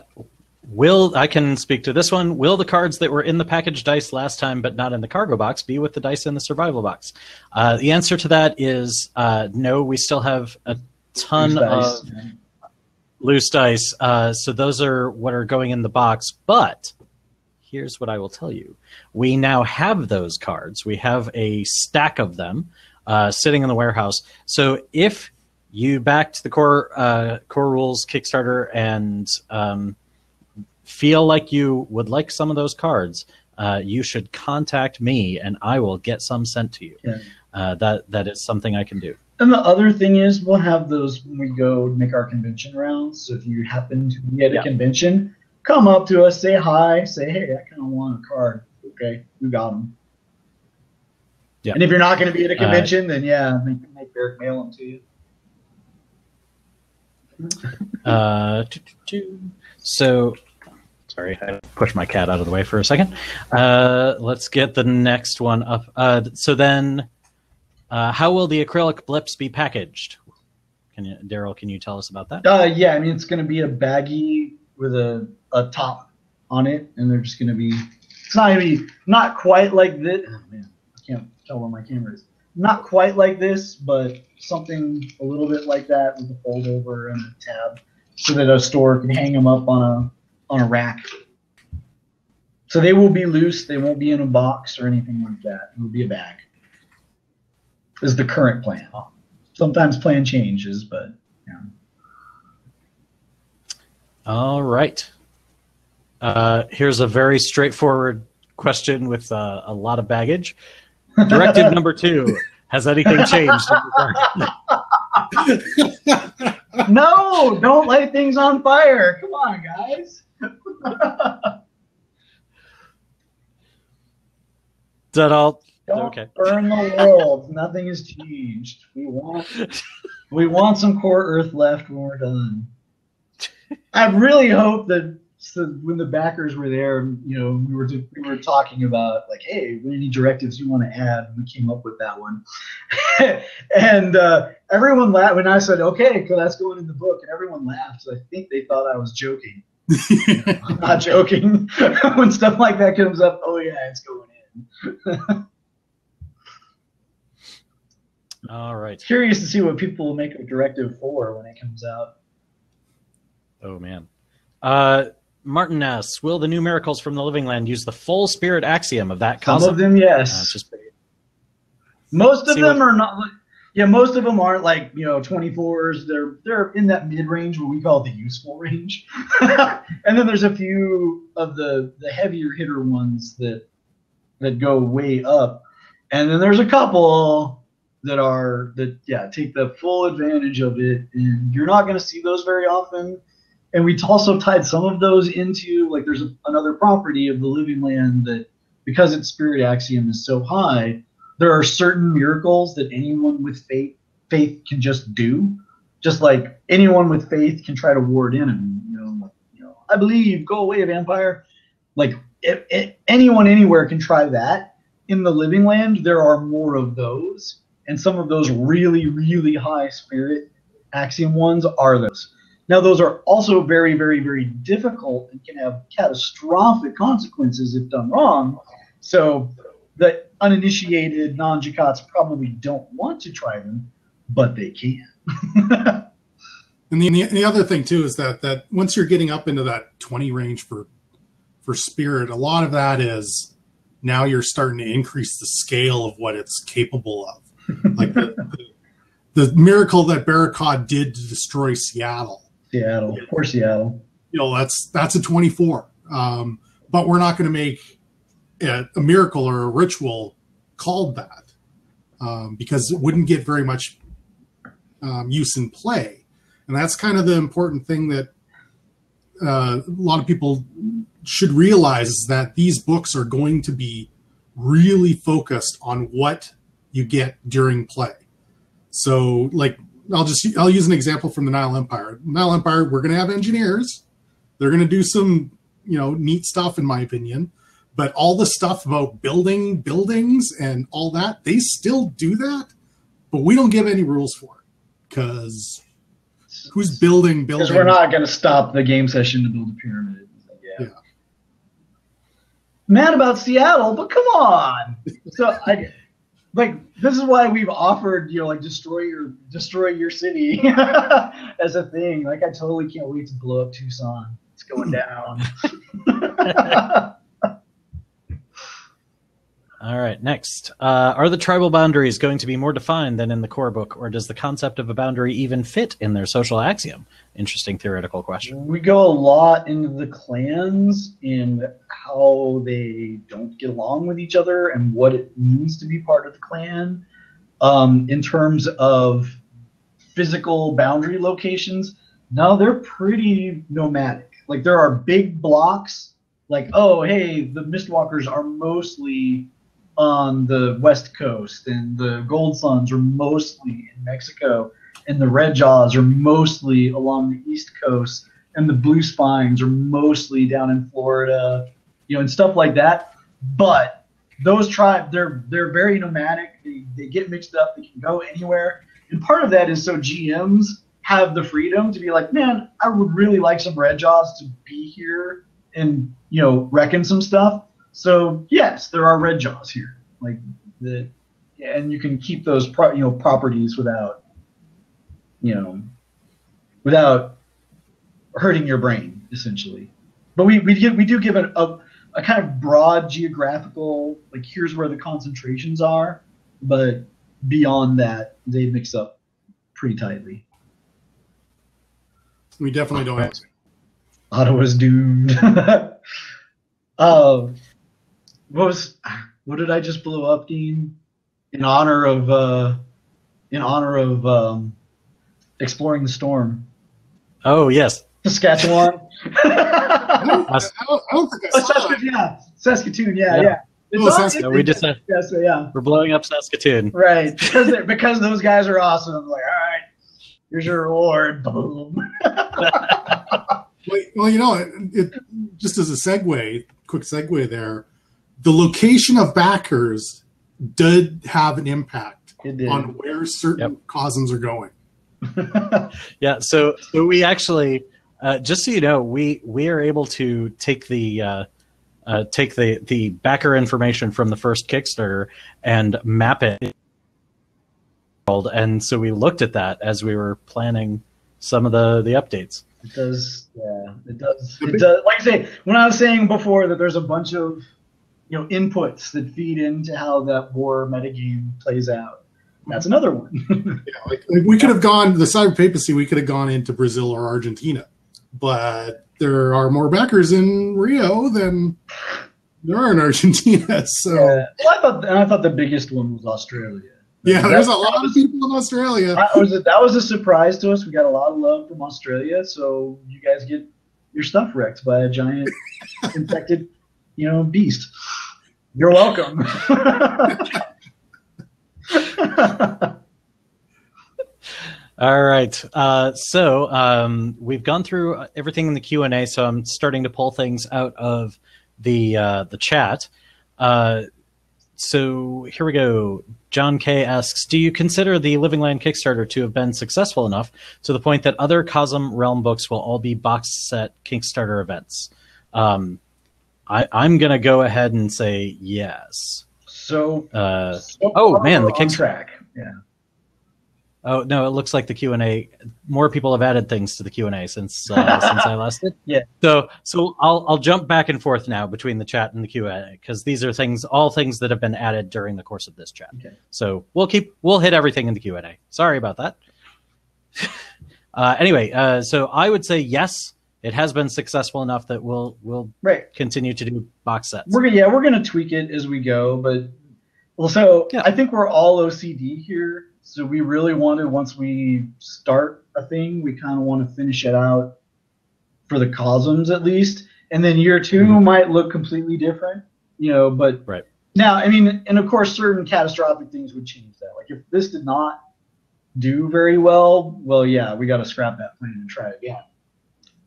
will I can speak to this one? Will the cards that were in the package dice last time but not in the cargo box be with the dice in the survival box? Uh, the answer to that is uh, no. We still have a ton Loose dice. of loose dice. Uh, so those are what are going in the box. But here's what I will tell you: we now have those cards. We have a stack of them uh, sitting in the warehouse. So if you backed the core uh, core rules Kickstarter and um, feel like you would like some of those cards, uh, you should contact me and I will get some sent to you. Yeah. Uh, that that is something I can do. And the other thing is, we'll have those when we go make our convention rounds. So if you happen to be at a Yeah. convention, come up to us, say hi, say, hey, I kind of want a card. Okay, we got them. Yeah. And if you're not going to be at a Uh, convention, then yeah, make, make Eric mail them to you. Uh, so, sorry, I pushed my cat out of the way for a second. Uh, let's get the next one up. Uh, so then, uh, how will the acrylic blips be packaged? Can you, Darrell? Can you tell us about that? Uh, yeah, I mean it's going to be a baggie with a, a top on it, and they're just going to be. It's not to be not quite like this. Oh man, I can't tell where my camera is. Not quite like this, but something a little bit like that with a fold over and a tab, so that a store can hang them up on a on a rack. So they will be loose. They won't be in a box or anything like that. It will be a bag. Is the current plan. Sometimes plan changes, but yeah. All right. Uh, here's a very straightforward question with uh, a lot of baggage. Directive number two: Has anything changed? no, don't light things on fire. Come on, guys. Is that all? Don't Okay. burn the world. Nothing has changed. We want we want some core Earth left when we're done. I really hope that so when the backers were there, you know, we were we were talking about like, hey, any directives you want to add? And we came up with that one, and uh, everyone laughed when I said, okay, cool, that's going in the book, and everyone laughed. So I think they thought I was joking. I'm not joking. when stuff like that comes up, oh yeah, it's going in. All right. Curious to see what people will make of Directive 4 when it comes out. Oh man. Uh, Martin asks, "Will the new miracles from the Living Land use the full spirit axiom of that Some concept?" of them, Uh, yes. it's just most of see them what- are not. Yeah, most of them aren't like you know 24s. They're they're in that mid range, what we call the useful range. and then there's a few of the the heavier hitter ones that that go way up, and then there's a couple that are that yeah take the full advantage of it, and you're not going to see those very often. And we also tied some of those into like there's a, another property of the living land that because its spirit axiom is so high, there are certain miracles that anyone with faith faith can just do. Just like anyone with faith can try to ward enemy. You know, like, you know, I believe, go away, vampire. Like anyone anywhere can try that. In the living land, there are more of those, and some of those really, really high spirit axiom ones are those. Now, those are also very, very, very difficult and can have catastrophic consequences if done wrong. So, the uninitiated non Jakatts probably don't want to try them, but they can. And the, the other thing too is that that once you're getting up into that 20 range for for spirit, a lot of that is now you're starting to increase the scale of what it's capable of. Like the, the, the miracle that Baruk Kaah did to destroy Seattle. Seattle, poor Seattle. You know, that's that's a 24. Um, but we're not going to make a, a miracle or a ritual called that um, because it wouldn't get very much um, use in play. And that's kind of the important thing that uh, a lot of people should realize is that these books are going to be really focused on what you get during play. So, like, I'll just I'll use an example from the Nile Empire. Nile Empire, we're going to have engineers. They're going to do some, you know, neat stuff, in my opinion. But all the stuff about building buildings and all that, they still do that, but we don't give any rules for it because who's building Because buildings? we're not going to stop the game session to build a pyramid. Yeah. Yeah. Mad about Seattle, but come on. So I like this is why we've offered you know like destroy your destroy your city as a thing. Like I totally can't wait to blow up Tucson. It's going down. All right, next. Uh, are the tribal boundaries going to be more defined than in the core book, or does the concept of a boundary even fit in their social axiom? Interesting theoretical question. we go a lot into the clans and how they don't get along with each other and what it means to be part of the clan um, in terms of physical boundary locations now they're pretty nomadic like there are big blocks like oh hey the mistwalkers are mostly on the west coast and the gold suns are mostly in mexico and the red jaws are mostly along the east coast and the blue spines are mostly down in florida you know and stuff like that. But those tribes they're they're very nomadic. They, they get mixed up. They can go anywhere. And part of that is so gms have the freedom to be like man i would really like some red jaws to be here and you know reckon some stuff so yes there are red jaws here like the and you can keep those pro, you know properties without you know without hurting your brain essentially but we we, give, we do give a, a, a kind of broad geographical like here's where the concentrations are but beyond that they mix up pretty tightly We definitely don't. Answer. Ottawa's doomed. uh, what was what did I just blow up, Dean? In honor of uh, in honor of um, exploring the storm, Oh yes, Saskatchewan. I don't, I don't, I don't think I Oh, saw that. Saskatoon, yeah, Saskatoon, yeah, Yeah. yeah. It's Oh, all- Saskatoon. we just said yeah, so, yeah, we're blowing up Saskatoon. right. Because because those guys are awesome. I'm like, all right, here's your reward. Boom. Well, well, you know, it, it, just as a segue, quick segue there, the location of backers did have an impact on where certain cosms are going. Yeah, so so we actually, uh, just so you know, we we are able to take the uh, uh, take the the backer information from the first Kickstarter and map it. And so we looked at that as we were planning some of the the updates. It does, yeah, it does. It does. Like I say, when I was saying before that there's a bunch of, you know, inputs that feed into how that war metagame plays out. That's another one. Yeah, like, like we could have gone the cyber papacy. We could have gone into Brazil or Argentina, but there are more backers in Rio than there are in Argentina. So Yeah. Well, I thought, and I thought the biggest one was Australia. yeah, That- there's a lot of people in Australia. That was a, that was a surprise to us. We got a lot of love from Australia, so you guys get your stuff wrecked by a giant infected, you know, beast. You're welcome. All right. Uh, so um, we've gone through everything in the Q and A. So I'm starting to pull things out of the uh, the chat. Uh, so here we go. John K asks, "Do you consider the Living Land Kickstarter to have been successful enough to the point that other Cosm Realm books will all be box set Kickstarter events?" Um, I, I'm going to go ahead and say yes. so, Uh, so oh, man, the Kick- track. Yeah. Oh no! It looks like the Q and A. More people have added things to the Q and A since uh, since I last did. Yeah. So so I'll I'll jump back and forth now between the chat and the Q and A because these are things all things that have been added during the course of this chat. Okay. So we'll keep we'll hit everything in the Q and A. Sorry about that. uh, anyway, uh, so I would say yes. It has been successful enough that we'll we'll Right. continue to do box sets. We're gonna yeah, we're gonna tweak it as we go, but well, so Yeah. I think we're all OCD here. So we really want to once we start a thing, we kind of want to finish it out for the cosms at least, and then year 2 Mhm. might look completely different, you know. But Right. now, I mean, and of course, certain catastrophic things would change that. Like if this did not do very well, well, yeah, we got to scrap that plan and try again.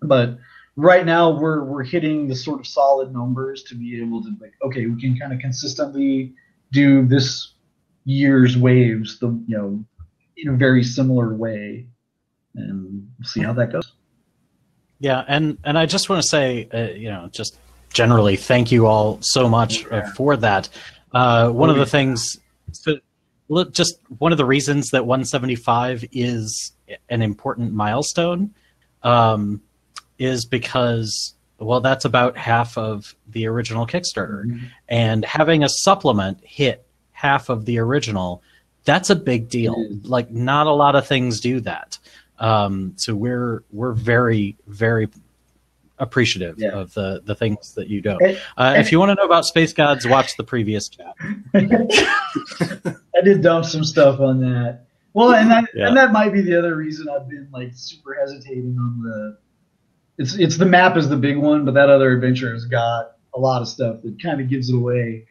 But right now we're we're hitting the sort of solid numbers to be able to like okay we can kind of consistently do this year's waves the you know in a very similar way and see how that goes Yeah, and and I just want to say, uh, you know, just generally, thank you all so much uh, Yeah. for that. Uh, one Oh, of the yeah. things, so, look, just one of the reasons that 175 is an important milestone, um, is because well, that's about half of the original Kickstarter, and having a supplement hit half of the original, that's a big deal. Like, not a lot of things do that. Um, so we're we're very very appreciative Yeah. of the the things that you do. Uh, if you want to know about space gods, watch the previous chat. i did dump some stuff on that well and that Yeah. and that might be the other reason i've been like super hesitating on the it's it's the map is the big one but that other adventure has got a lot of stuff that kind of gives it away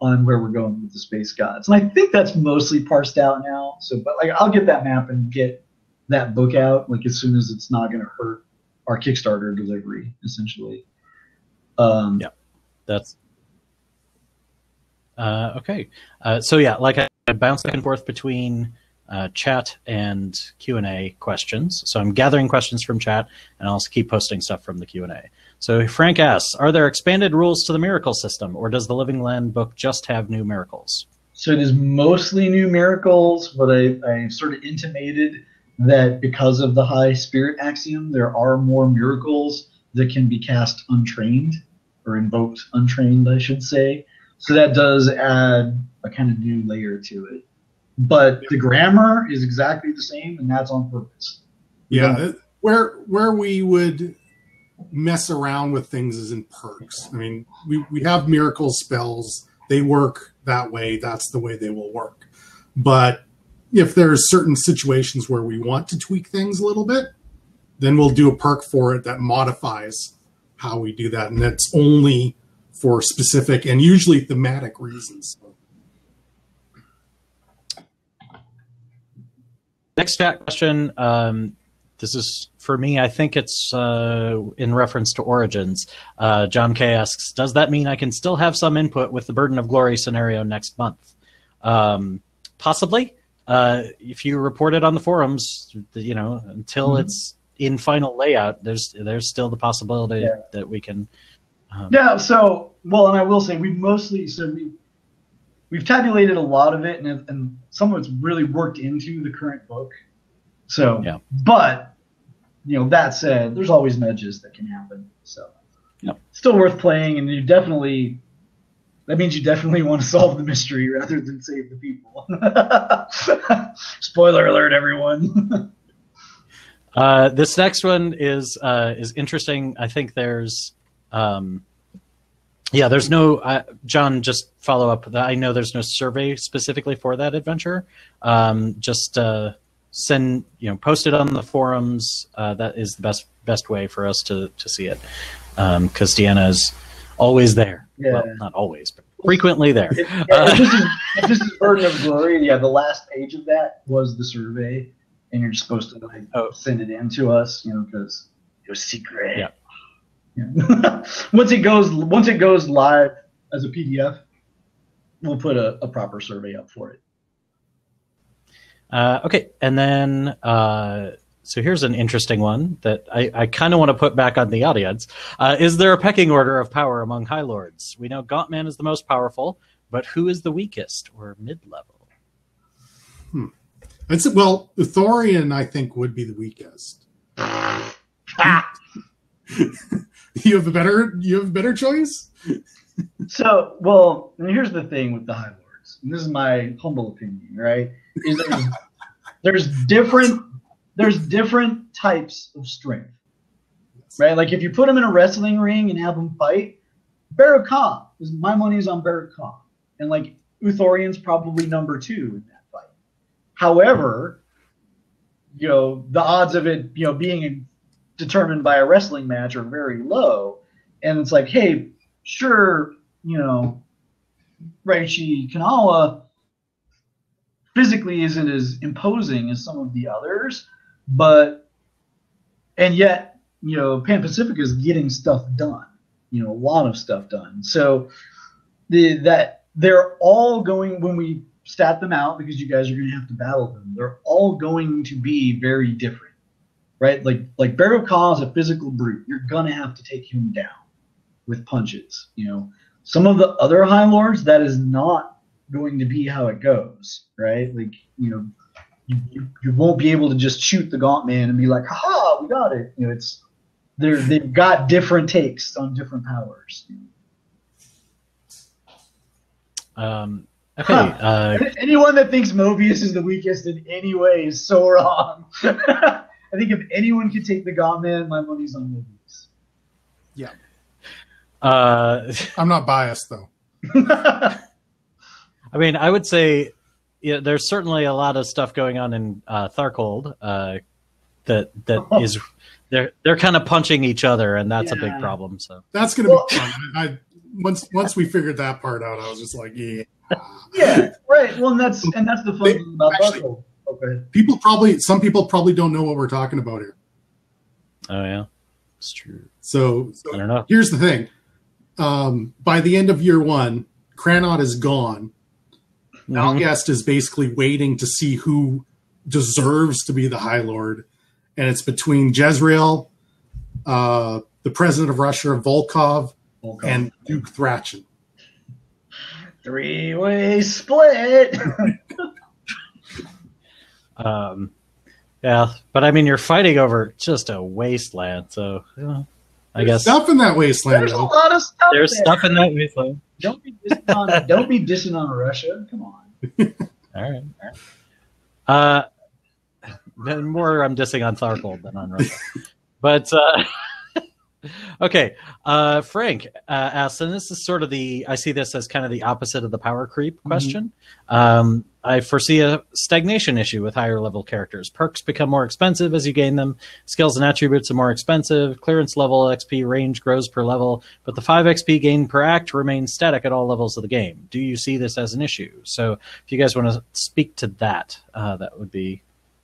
on where we're going with the space gods and i think that's mostly parsed out now so but like i'll get that map and get that book out like as soon as it's not going to hurt our kickstarter delivery essentially um Yeah. That's uh, okay. Uh, so yeah, like I, I bounce back and forth between uh, chat and Q and A questions. So I'm gathering questions from chat, and I'll keep posting stuff from the Q and A. So Frank asks, are there expanded rules to the miracle system, or does the Living Land book just have new miracles? So it is mostly new miracles, but I, I sort of intimated that because of the high spirit axiom, there are more miracles that can be cast untrained or invoked untrained, I should say. So that does add a kind of new layer to it. But the grammar is exactly the same, and that's on purpose. Yeah, where where we would mess around with things is in perks. I mean, we, we have miracle spells. They work that way. That's the way they will work. But if there's certain situations where we want to tweak things a little bit, then we'll do a perk for it that modifies how we do that. And that's only for specific and usually thematic reasons. Next chat question. Um, this is for me. I think it's uh, in reference to Origins. Uh, John K asks, "Does that mean I can still have some input with the Burden of Glory scenario next month?" Um, possibly. Uh, if you report it on the forums, you know, until mm-hmm. it's in final layout, there's there's still the possibility yeah. that we can. Um, yeah. So well, and I will say we mostly so we we've tabulated a lot of it, and, and some of it's really worked into the current book. So, yeah. but you know, that said, there's always nudges that can happen. So, yep. still worth playing, and you definitely that means you definitely want to solve the mystery rather than save the people. Spoiler alert, everyone. uh, this next one is uh, is interesting. I think there's, um, yeah, there's no. Uh, John, just follow up. I know there's no survey specifically for that adventure. Um, just uh, send you know post it on the forums. Uh, that is the best best way for us to to see it because um, Deanna is always there. Yeah. Well, not always, but frequently there. Yeah, uh, this, is, this is Burden of Glory. Yeah, the last page of that was the survey, and you're supposed to like oh. send it in to us, you know, because it was secret. Yeah. Yeah. once it goes, once it goes live as a PDF, we'll put a, a proper survey up for it. Uh, okay, and then uh, so here's an interesting one that I, I kind of want to put back on the audience. Uh, is there a pecking order of power among High Lords? We know Gaunt Man is the most powerful, but who is the weakest or mid level? Hmm. It's, well, Uthorion, I think, would be the weakest. you have a better you have better choice. so, well, here's the thing with the High Lords. And this is my humble opinion, right? Is there's, there's different there's different types of strength, right? Like if you put them in a wrestling ring and have them fight, Baruk-Kaah is my money is on Baruk-Kaah, and like Uthorion's probably number two in that fight. However, you know the odds of it, you know, being determined by a wrestling match are very low, and it's like, hey, sure, you know, Ryuchi Kanawa physically isn't as imposing as some of the others, but and yet you know Pan Pacific is getting stuff done, you know a lot of stuff done. So the that they're all going when we stat them out because you guys are going to have to battle them. They're all going to be very different, right? Like like Baruk-Kaah is a physical brute. You're gonna have to take him down with punches. You know, some of the other High Lords that is not going to be how it goes, right? Like you know, you, you, you won't be able to just shoot the Gaunt Man and be like, ha, we got it. You know, it's they're they've got different takes on different powers. Um, okay. Huh. Uh, anyone that thinks Mobius is the weakest in any way is so wrong. I think if anyone could take the Gaunt Man, my money's on Mobius. Yeah. Uh, I'm not biased though. I mean, I would say yeah, there's certainly a lot of stuff going on in uh, Tharkold uh, that that oh. is they're they're kind of punching each other, and that's yeah. a big problem. So that's gonna well, be fun. I, once once we figured that part out, I was just like, yeah, yeah, right. Well, and that's and that's the fun they, thing about actually, Tharkold. Okay. People probably some people probably don't know what we're talking about here. Oh yeah, it's true. So, so I don't know. Here's the thing: um, by the end of year one, Kranod is gone mm-hmm. Malgest is basically waiting to see who deserves to be the High Lord, and it's between Jezrael, uh, the president of Russia, Volkov, Volkov. and Duke Thrachin. Three way split. um, yeah, but I mean, you're fighting over just a wasteland, so you know, I There's guess stuff in that wasteland. There's though. a lot of stuff. There's there. stuff in that wasteland. Don't be dissing on. don't be dissing on Russia. Come on. all right. All right. Uh, more I'm dissing on Tharkold than on Russia. but uh, Okay, uh, Frank uh, asks, and this is sort of the I see this as kind of the opposite of the power creep question. Um, I foresee a stagnation issue with higher level characters. Perks become more expensive as you gain them. Skills and attributes are more expensive. Clearance level XP range grows per level, but the 5 XP gained per act remains static at all levels of the game. Do you see this as an issue? So, if you guys want to speak to that, uh, that would be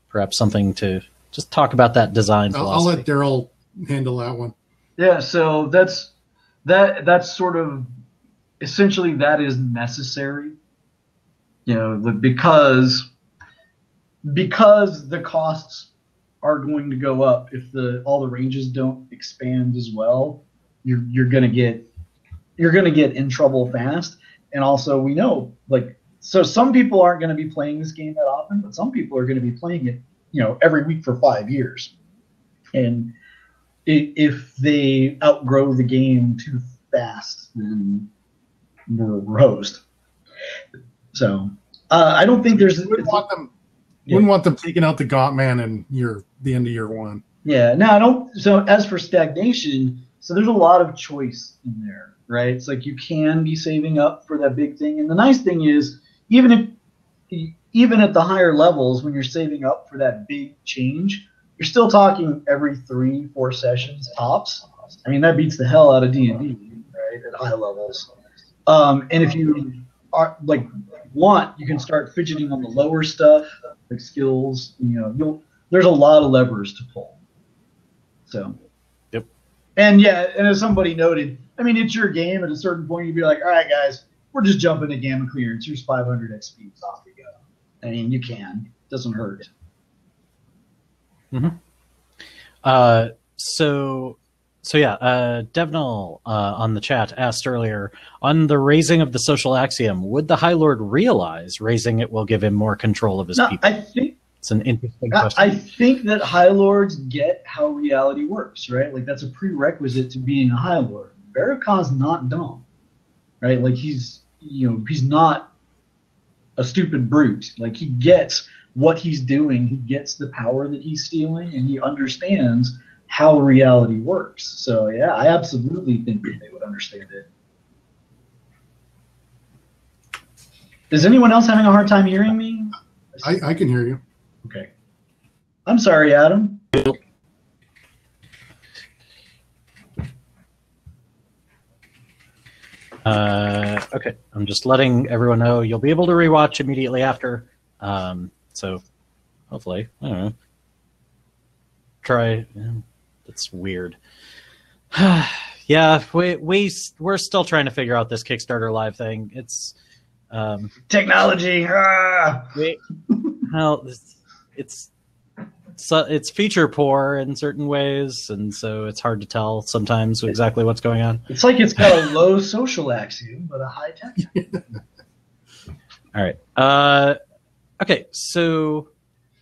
perhaps something to just talk about that design I'll, I'll let Darrell handle that one. Yeah, so that's that that's sort of essentially that is necessary. You know, because because the costs are going to go up if the all the ranges don't expand as well, you're you're gonna get you're gonna get in trouble fast. And also we know like so some people aren't gonna be playing this game that often, but some people are gonna be playing it, you know, every week for five years. And if they outgrow the game too fast, then we're roast. So uh, I don't think there's. Wouldn't want them. Yeah. Wouldn't want them taking out the Gaunt Man in year the end of year one. Yeah, no, I don't. So as for stagnation, so there's a lot of choice in there, right? It's like you can be saving up for that big thing, and the nice thing is, even if even at the higher levels, when you're saving up for that big change, you're still talking every three, four sessions tops. I mean, that beats the hell out of D and D, right? At high levels. Um, and if you are like want, you can start fidgeting on the lower stuff, like skills. You know, you'll there's a lot of levers to pull. So. Yep. And yeah, and as somebody noted, I mean, it's your game. At a certain point, you'd be like, all right, guys, we're just jumping to gamma clearance. Here's 500 XP. Off we go. I mean, you can. It Doesn't hurt. Uh, so, so yeah, uh, Devnal uh, on the chat asked earlier on the raising of the social axiom. Would the High Lord realize raising it will give him more control of his No, people? I think it's an interesting I, question. I think that High Lords get how reality works, right? Like that's a prerequisite to being a High Lord. Baruk Kaah's not dumb, right? Like he's you know he's not a stupid brute. Like he gets what he's doing. He gets the power that he's stealing, and he understands how reality works. So yeah, I absolutely think that they would understand it. Is anyone else having a hard time hearing me? I, I can hear you. Okay. I'm sorry, Adam. Uh, okay, I'm just letting everyone know you'll be able to rewatch immediately after. Um, so hopefully, I don't know. Try. yeah, That's weird. yeah, we we we're still trying to figure out this Kickstarter live thing. It's um, Technology. Ah! we, well, it's it's so it's feature poor in certain ways, and so it's hard to tell sometimes exactly what's going on. It's like it's got a low social axiom, but a high tech. All right. Uh, okay, so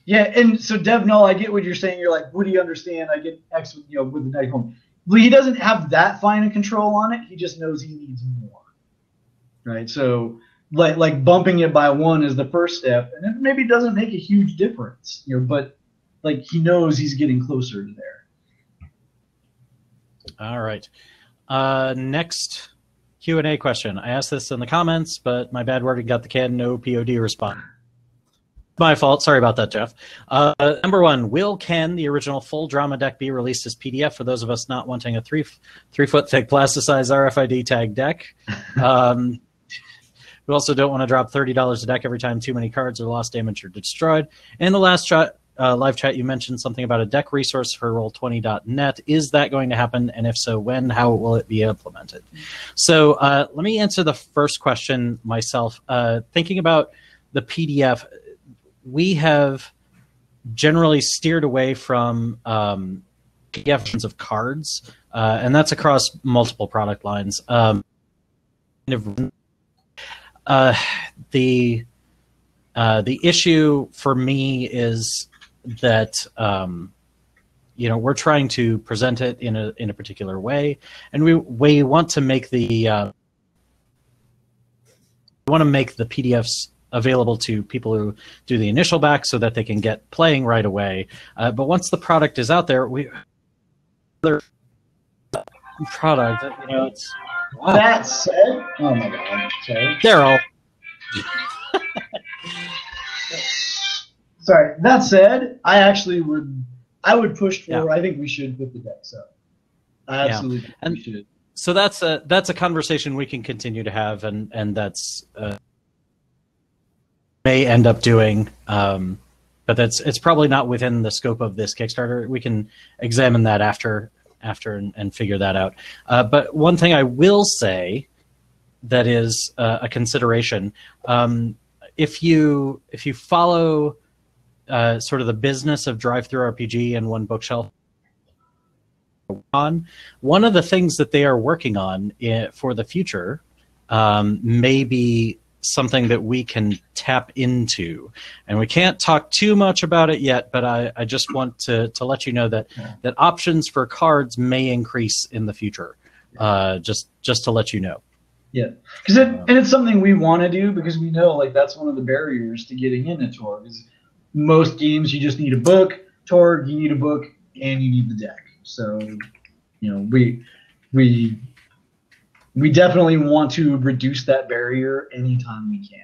Yeah, and so Dev, Null, I get what you're saying. You're like, do you understand? I get X, with, you know, with the night home. Well, he doesn't have that fine a control on it. He just knows he needs more. Right. So, like, like bumping it by one is the first step, and it maybe doesn't make a huge difference. You know, but like he knows he's getting closer to there. All right. Uh, next Q and A question. I asked this in the comments, but my bad wording got the can no POD response. My fault. Sorry about that, Jeff. Uh, number one: Will can the original full drama deck be released as PDF for those of us not wanting a three three foot thick plasticized RFID tag deck? Um, we also don't want to drop thirty dollars a deck every time too many cards are lost, damaged, or destroyed. In the last chat, uh, live chat, you mentioned something about a deck resource for Roll20.net. Is that going to happen? And if so, when? How will it be implemented? So uh, let me answer the first question myself. Uh, thinking about the PDF, we have generally steered away from um, versions of cards, uh, and that's across multiple product lines. Um, uh, the uh, the issue for me is that um, you know we're trying to present it in a in a particular way, and we we want to make the uh, we want to make the PDFs available to people who do the initial back so that they can get playing right away. Uh, but once the product is out there, we product. You know, it's wow. That said, oh my god, sorry. Darrell. Sorry. That said, I actually would I would push for. Yeah. I think we should put the decks up. I Yeah. absolutely think And- should. So that's a that's a conversation we can continue to have, and and that's uh, may end up doing. Um, but that's it's probably not within the scope of this Kickstarter. We can examine that after after and, and figure that out. Uh, but one thing I will say that is uh, a consideration um, if you if you follow uh, sort of the business of DriveThruRPG and OneBookShelf on one of the things that they are working on for the future um, may be something that we can tap into and we can't talk too much about it yet but i, I just want to, to let you know that, Yeah. that options for cards may increase in the future uh, just just to let you know Yeah, because it and it's something we want to do because we know like that's one of the barriers to getting into Torg. Is most games you just need a book. Torg, you need a book and you need the deck. So, you know, we we we definitely want to reduce that barrier anytime we can.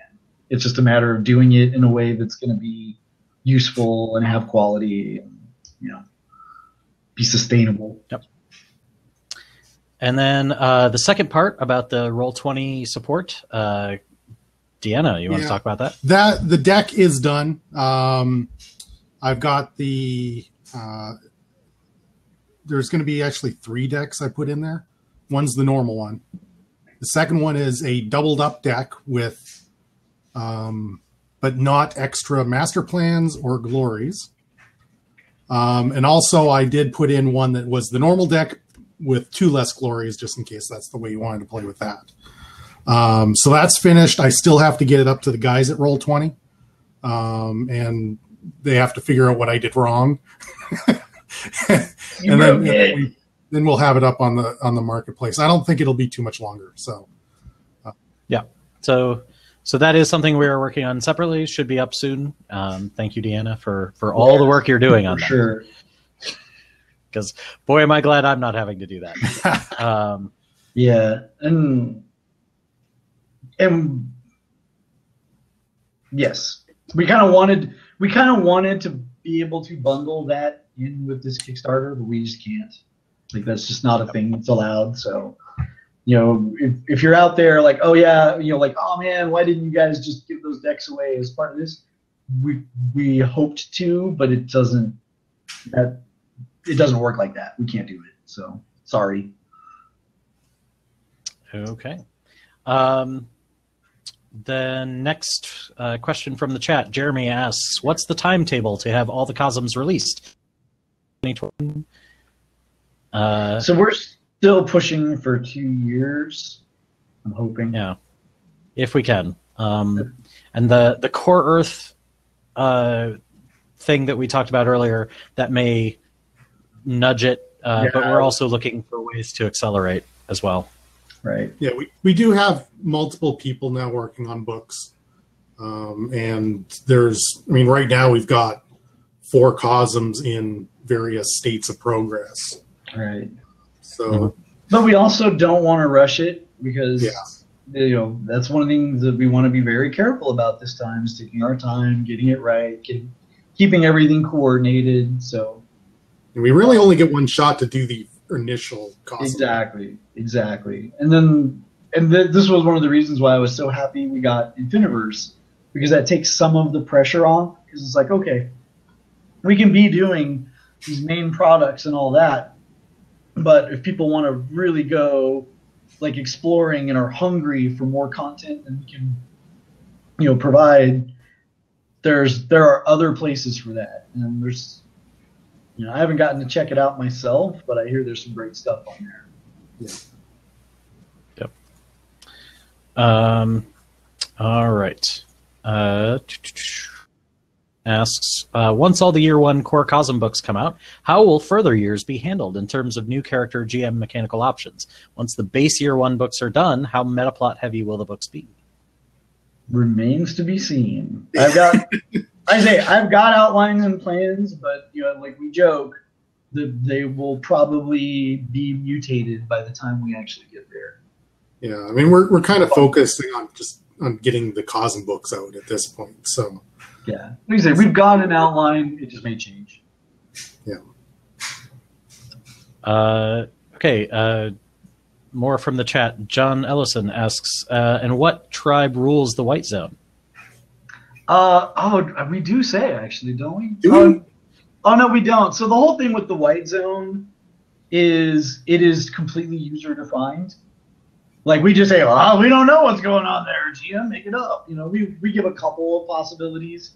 It's just a matter of doing it in a way that's going to be useful and have quality, and, you know, be sustainable. Yep. and then uh, the second part about the roll 20 support uh, deanna you want to talk about that That the deck is done. Um, I've got the. Uh, there's going to be actually three decks I put in there. One's the normal one. The second one is a doubled up deck with, um, but not extra master plans or glories. Um, and also, I did put in one that was the normal deck with two less glories, just in case that's the way you wanted to play with that. Um, so that's finished. I still have to get it up to the guys at Roll Twenty, um, and they have to figure out what I did wrong. You and then, broke it. we, then we'll have it up on the on the marketplace. I don't think it'll be too much longer. So Yeah. So, so that is something we are working on separately. Should be up soon. Um, thank you, Deanna, for for all the work you're doing on for that. sure. Because boy, am I glad I'm not having to do that. Um, Yeah, and and yes, we kind of wanted we kind of wanted to be able to bundle that in with this Kickstarter, but we just can't. Like that's just not a thing that's allowed. So, you know, if, if you're out there like, oh yeah, you know, like, oh man, why didn't you guys just give those decks away as part of this? We we hoped to, but it doesn't. That it doesn't work like that. We can't do it. So sorry. okay. Um, the next uh, question from the chat, Jeremy asks, "What's the timetable to have all the Cosms released?" 2020. Uh, So we're still pushing for two years. I'm hoping. Yeah, if we can. Um, and the the core Earth uh, thing that we talked about earlier that may nudge it, uh, but we're also looking for ways to accelerate as well. Right. yeah, we, we do have multiple people now working on books, um, and there's I mean right now we've got four cosms in various states of progress. Right. So mm-hmm. But we also don't want to rush it because Yeah. you know that's one of the things that we want to be very careful about this time is taking our time, getting it right, getting, keeping everything coordinated. So and we really only get one shot to do the initial cosm. exactly, exactly. And then and th- this was one of the reasons why I was so happy we got Infiniverse because that takes some of the pressure off because it's like okay, we can be doing these main products and all that, but if people want to really go like exploring and are hungry for more content and we can you know provide there's there are other places for that and there's you know I haven't gotten to check it out myself but I hear there's some great stuff on there. Yeah. Yep. Um, all right. Uh, asks uh, once all the year one core Cosm books come out, how will further years be handled in terms of new character GM mechanical options? Once the base year one books are done, how metaplot heavy will the books be? Remains to be seen. I've got I say I've got outlines and plans, but you know like we joke, the, they will probably be mutated by the time we actually get there. Yeah, I mean we're we're kind of focusing on just on getting the Cosm books out at this point. So Yeah, like I said, we've got an outline. It just may change. Uh, okay. Uh, more from the chat. John Ellison asks, uh, "And what tribe rules the White Zone?" Uh, oh, we do say actually, don't we? Do we? Um, oh no, we don't. So the whole thing with the white zone is it is completely user defined. Like we just say, oh, we don't know what's going on there. GM, make it up. You know, we we give a couple of possibilities.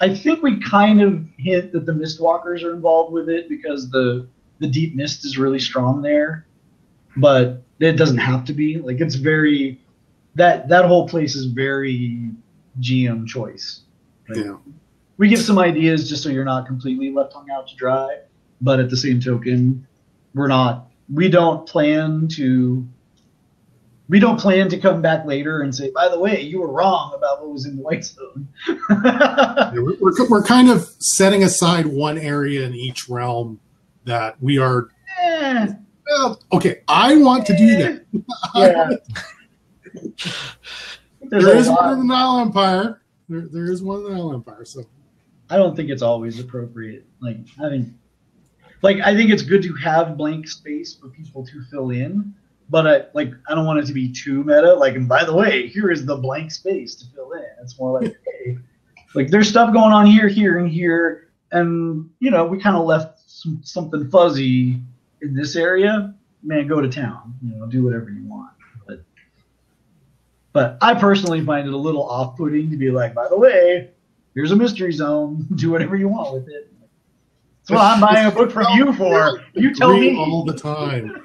I think we kind of hint that the Mistwalkers are involved with it because the the deep mist is really strong there, but it doesn't have to be. Like it's very that that whole place is very GM choice. Like, yeah, we give some ideas just so you're not completely left hung out to dry. But at the same token, we're not. We don't plan to. We don't plan to come back later and say, by the way, you were wrong about what was in the white zone. Yeah, we're, we're kind of setting aside one area in each realm that we are. Eh, Well, okay, I want to do that. yeah. There's there is lot- one in the Nile Empire. There, there is one in the Nile Empire. So I don't think it's always appropriate. Like I think, like I think it's good to have blank space for people to fill in, but I like I don't want it to be too meta. Like, and by the way, here is the blank space to fill in. It's more like, hey, like there's stuff going on here, here, and here, and you know we kind of left some, something fuzzy in this area. Man, go to town. You know, do whatever you want. But but I personally find it a little off-putting to be like, by the way, here's a mystery zone. Do whatever you want with it. That's what I'm buying a book from you for. You tell me. all the time.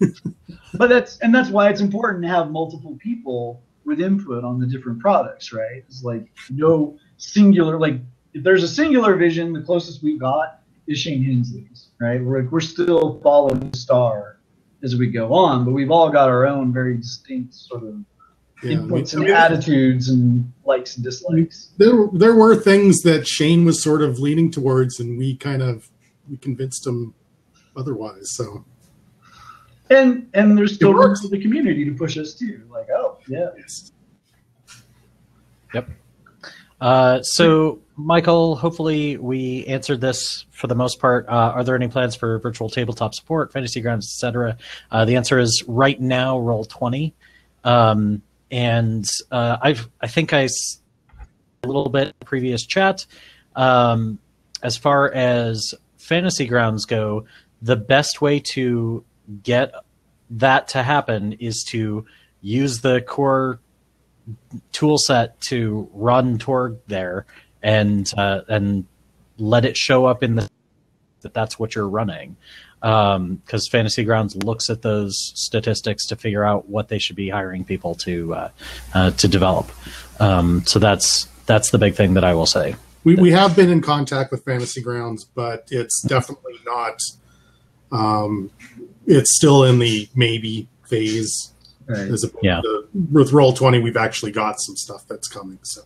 but that's and that's why it's important to have multiple people with input on the different products, right? It's like no singular like if there's a singular vision, the closest we've got is Shane Hensley's, right? We're we're still following the star as we go on, but we've all got our own very distinct sort of Yeah, I mean, inputs and attitudes and likes and dislikes. there there were things that Shane was sort of leaning towards, and we kind of we convinced him otherwise. So And and there's still It room for the community to push us too. Like, oh yeah. yes. Uh, so, Michael, hopefully we answered this for the most part. Uh, are there any plans for virtual tabletop support, fantasy grounds, etc.? Uh, the answer is right now, roll twenty. Um, and uh, I've I think I s- a little bit in previous chat. Um, as far as fantasy grounds go, the best way to get that to happen is to use the core tool set to run Torg there and uh, and let it show up in the that that's what you're running because Fantasy Grounds looks at those statistics to figure out what they should be hiring people to uh, uh, to develop. Um, so that's that's the big thing that I will say. We, we have been in contact with Fantasy Grounds, but it's definitely not. Um, it's still in the maybe phase. Right. As opposed Yeah. to, with Roll Twenty, we've actually got some stuff that's coming. So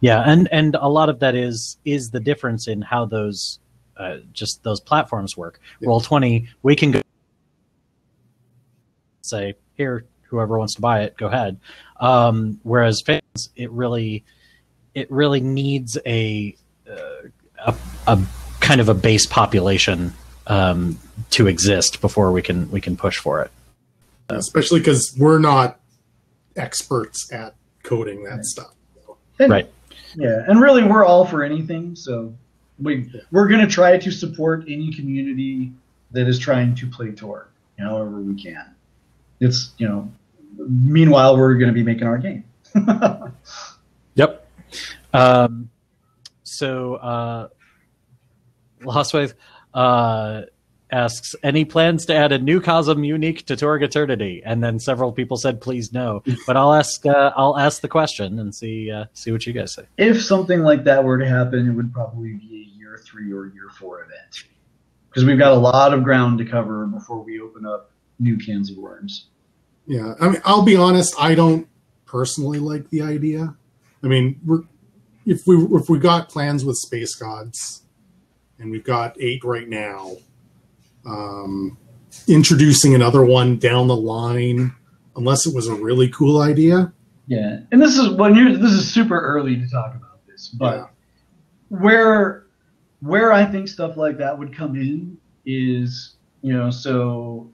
Yeah, and and a lot of that is is the difference in how those uh, just those platforms work. Yeah. Roll twenty, we can go say here, whoever wants to buy it, go ahead. Um, whereas fans, it really it really needs a uh, a, a kind of a base population um, to exist before we can we can push for it. especially because we're not experts at coding that Right. stuff. And- Right. Yeah, and really, we're all for anything. So we we're gonna try to support any community that is trying to play Torg, however we can. It's you know. Meanwhile, we're gonna be making our game. Yep. Um, so, uh, Lost Faith uh, asks, any plans to add a new Cosm unique to Torg Eternity? And then several people said, please no. But I'll ask. Uh, I'll ask the question and see uh, see what you guys say. if something like that were to happen, it would probably be a year three or year four event because we've got a lot of ground to cover before we open up new cans of worms. Yeah, I mean, I'll be honest. I don't personally like the idea. I mean, we're if we if we got plans with space gods, and we've got eight right now. Um, introducing another one down the line, unless it was a really cool idea. Yeah, and this is when you're. This is super early to talk about this, but Yeah. where where I think stuff like that would come in is you know so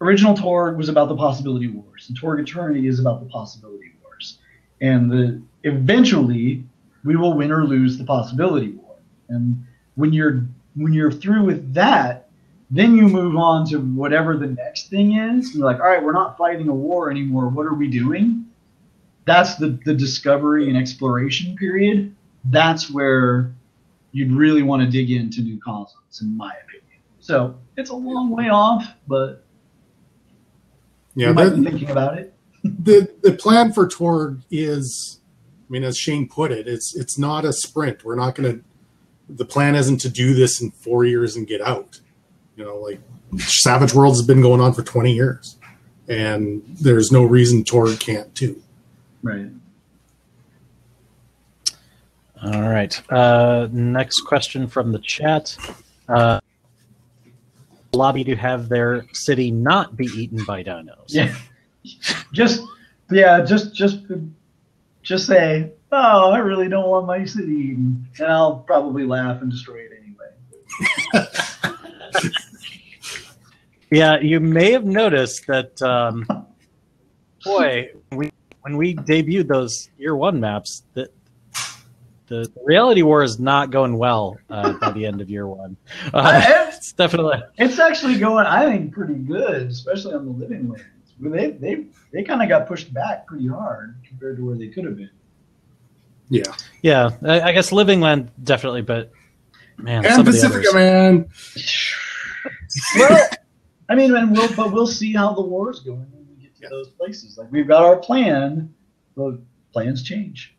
original Torg was about the possibility wars, and Torg Eternity is about the possibility wars, and the eventually we will win or lose the possibility war, and when you're when you're through with that, then you move on to whatever the next thing is. You're like, all right, we're not fighting a war anymore. What are we doing? That's the, the discovery and exploration period. That's where you'd really want to dig into new concepts, in my opinion. So it's a long way off, but Yeah, you might that- be thinking about it. the the plan for Torg is, I mean, as Shane put it, it's it's not a sprint. We're not going to. The plan isn't to do this in four years and get out. You know, like Savage Worlds has been going on for twenty years, and there's no reason Torg can't too. Right. All right. Uh, next question from the chat. Uh, lobby to have their city not be eaten by dinos. Yeah. just yeah, just just just say, oh, I really don't want my city eaten, and I'll probably laugh and destroy it anyway. Yeah, you may have noticed that. Um, boy, we when we debuted those year one maps, that the reality war is not going well uh, by the end of year one. Uh, it's definitely It's actually going, I think, pretty good, especially on the living lands. They they they kind of got pushed back pretty hard compared to where they could have been. Yeah, yeah. I, I guess living land definitely, but man, and some of the Pacifica man. Well, I mean, and we'll but we'll see how the war is going when we get to Yeah. those places. Like we've got our plan, but plans change.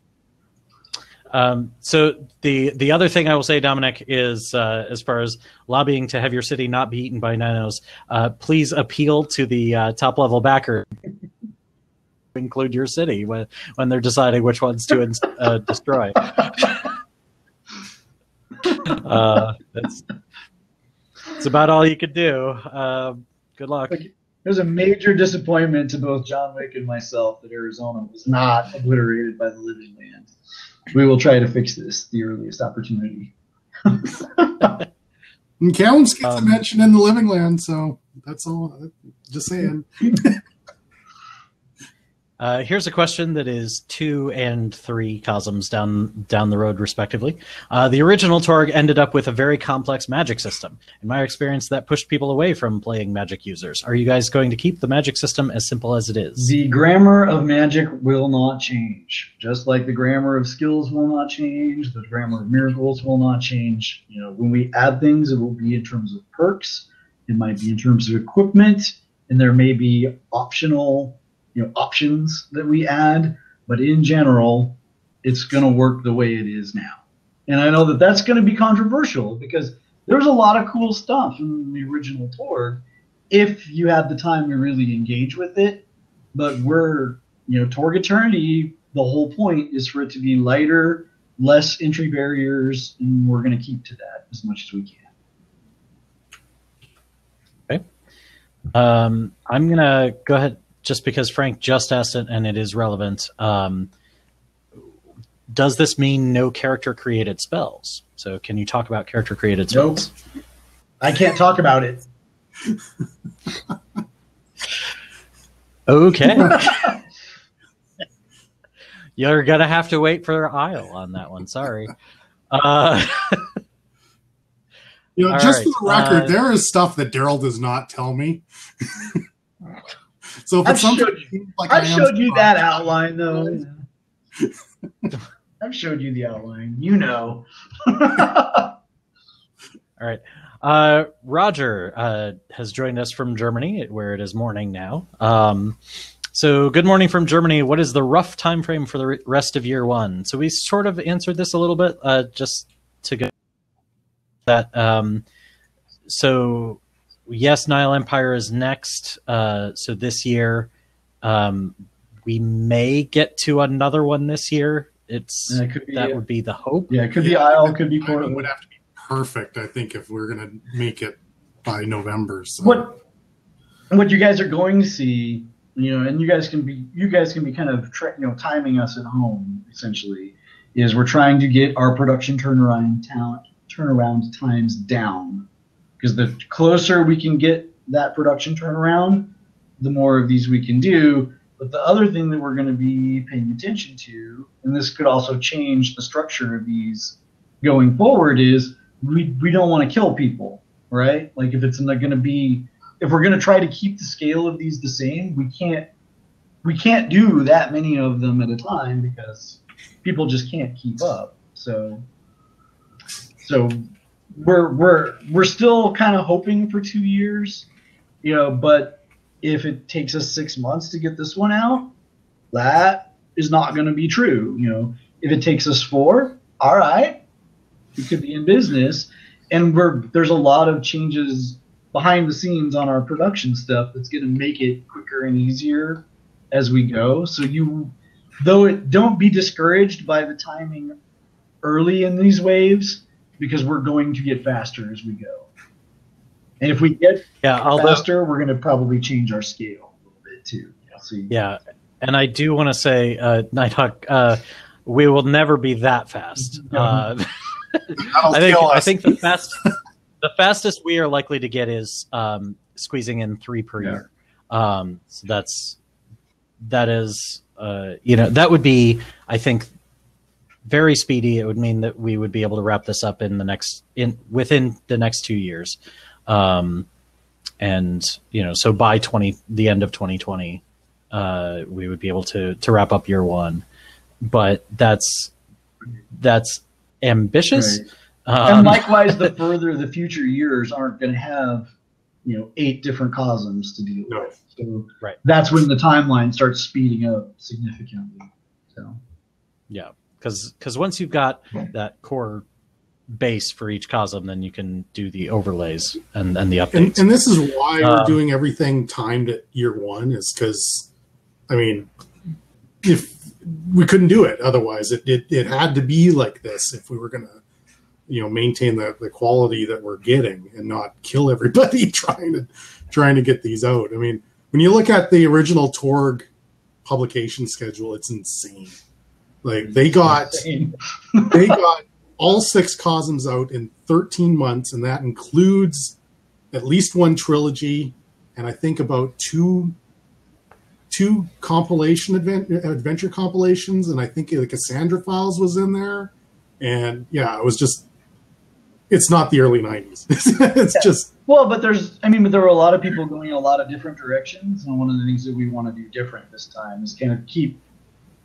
Um, so the the other thing I will say, Dominic, is uh, as far as lobbying to have your city not be eaten by nanos, uh, please appeal to the uh, top level backer. Include your city when when they're deciding which ones to ins- uh, destroy. uh, that's it's about all you could do. Um good luck. It was a major disappointment to both John Wick and myself that Arizona was not obliterated by the living land. We will try to fix this the earliest opportunity. And Counts gets Um, a mention in the living land, so that's all. Just saying. Uh, here's a question that is two and three cosms down down the road, respectively. Uh, the original Torg ended up with a very complex magic system. In my experience, that pushed people away from playing magic users. Are you guys going to keep the magic system as simple as it is? The grammar of magic will not change, just like the grammar of skills will not change. The grammar of miracles will not change. You know, when we add things, it will be in terms of perks. It might be in terms of equipment, and there may be optional, you know, options that we add. But in general, it's going to work the way it is now. And I know that that's going to be controversial because there's a lot of cool stuff in the original Torg if you had the time to really engage with it but we're you know Torg Eternity. The whole point is for it to be lighter, less entry barriers, and we're going to keep to that as much as we can. Okay. Um, I'm gonna go ahead just because Frank just asked it and it is relevant. Um, does this mean no character created spells? So, can you talk about character created spells? Nope. spells? I can't talk about it. Okay. You're gonna have to wait for Aysle on that one. Sorry. Uh, You know, just right, for the record, uh, there is stuff that Darrell does not tell me. So if I've it's something showed you- like I I've showed you that outline though. I've showed you the outline. You know. all right. Uh, Roger uh, has joined us from Germany, where it is morning now. Um, so, good morning from Germany. What is the rough time frame for the re- rest of year one? So, we sort of answered this a little bit, uh, just to go that. Um, so, yes, Nile Empire is next. Uh, so this year, um, we may get to another one this year. It's And it could be that would be the hope. yeah, it could be Aysle, could be Timing Portland. would have to be perfect. I think if we're gonna make it by November. So. What what you guys are going to see, you know, and you guys can be you guys can be kind of tra- you know timing us at home essentially is we're trying to get our production turnaround talent turnaround times down because the closer we can get that production turnaround, the more of these we can do. But the other thing that we're going to be paying attention to, and this could also change the structure of these going forward, is we, we don't want to kill people, right? Like if it's not going to be, if we're going to try to keep the scale of these the same, we can't we can't do that many of them at a time because people just can't keep up. So so we're we're we're still kind of hoping for two years, you know. But if it takes us six months to get this one out, that is not going to be true. You know, if it takes us four, all right, we could be in business. And we're there's a lot of changes behind the scenes on our production stuff that's going to make it quicker and easier as we go. So you, though it don't be discouraged by the timing early in these waves because we're going to get faster as we go. And if we get Yeah, although faster, we're going to probably change our scale a little bit too. You- yeah, and I do want to say, uh, Nighthawk, uh, we will never be that fast. Uh, I think I think the fast the fastest we are likely to get is um, squeezing in three per Yeah. year. Um, so that's that is uh, you know that would be I think very speedy. It would mean that we would be able to wrap this up in the next in within the next two years, um, and you know so by twenty the end of twenty twenty, uh, we would be able to to wrap up year one. But that's that's ambitious. Right. Um, and likewise, the further the future years aren't going to have, you know, eight different cosms to deal No. with. So Right. that's when the timeline starts speeding up significantly. So Yeah, because because once you've got that core base for each cosm, then you can do the overlays and, and the and, updates. and this is why Um, we're doing everything timed at year one is because i mean if we couldn't do it otherwise it, it, it had to be like this if we were going to you know maintain the, the quality that we're getting and not kill everybody trying to trying to get these out. I mean when you look at the original torg publication schedule it's insane like they got they got all six cosms out in 13 months, and that includes at least one trilogy, and I think about two two compilation advent, adventure compilations, and I think the Cassandra Files was in there, and yeah, it was just it's not the early 90s. it's Yeah. just well, but there's, I mean, but there were a lot of people going in a lot of different directions, and one of the things that we want to do different this time is kind of keep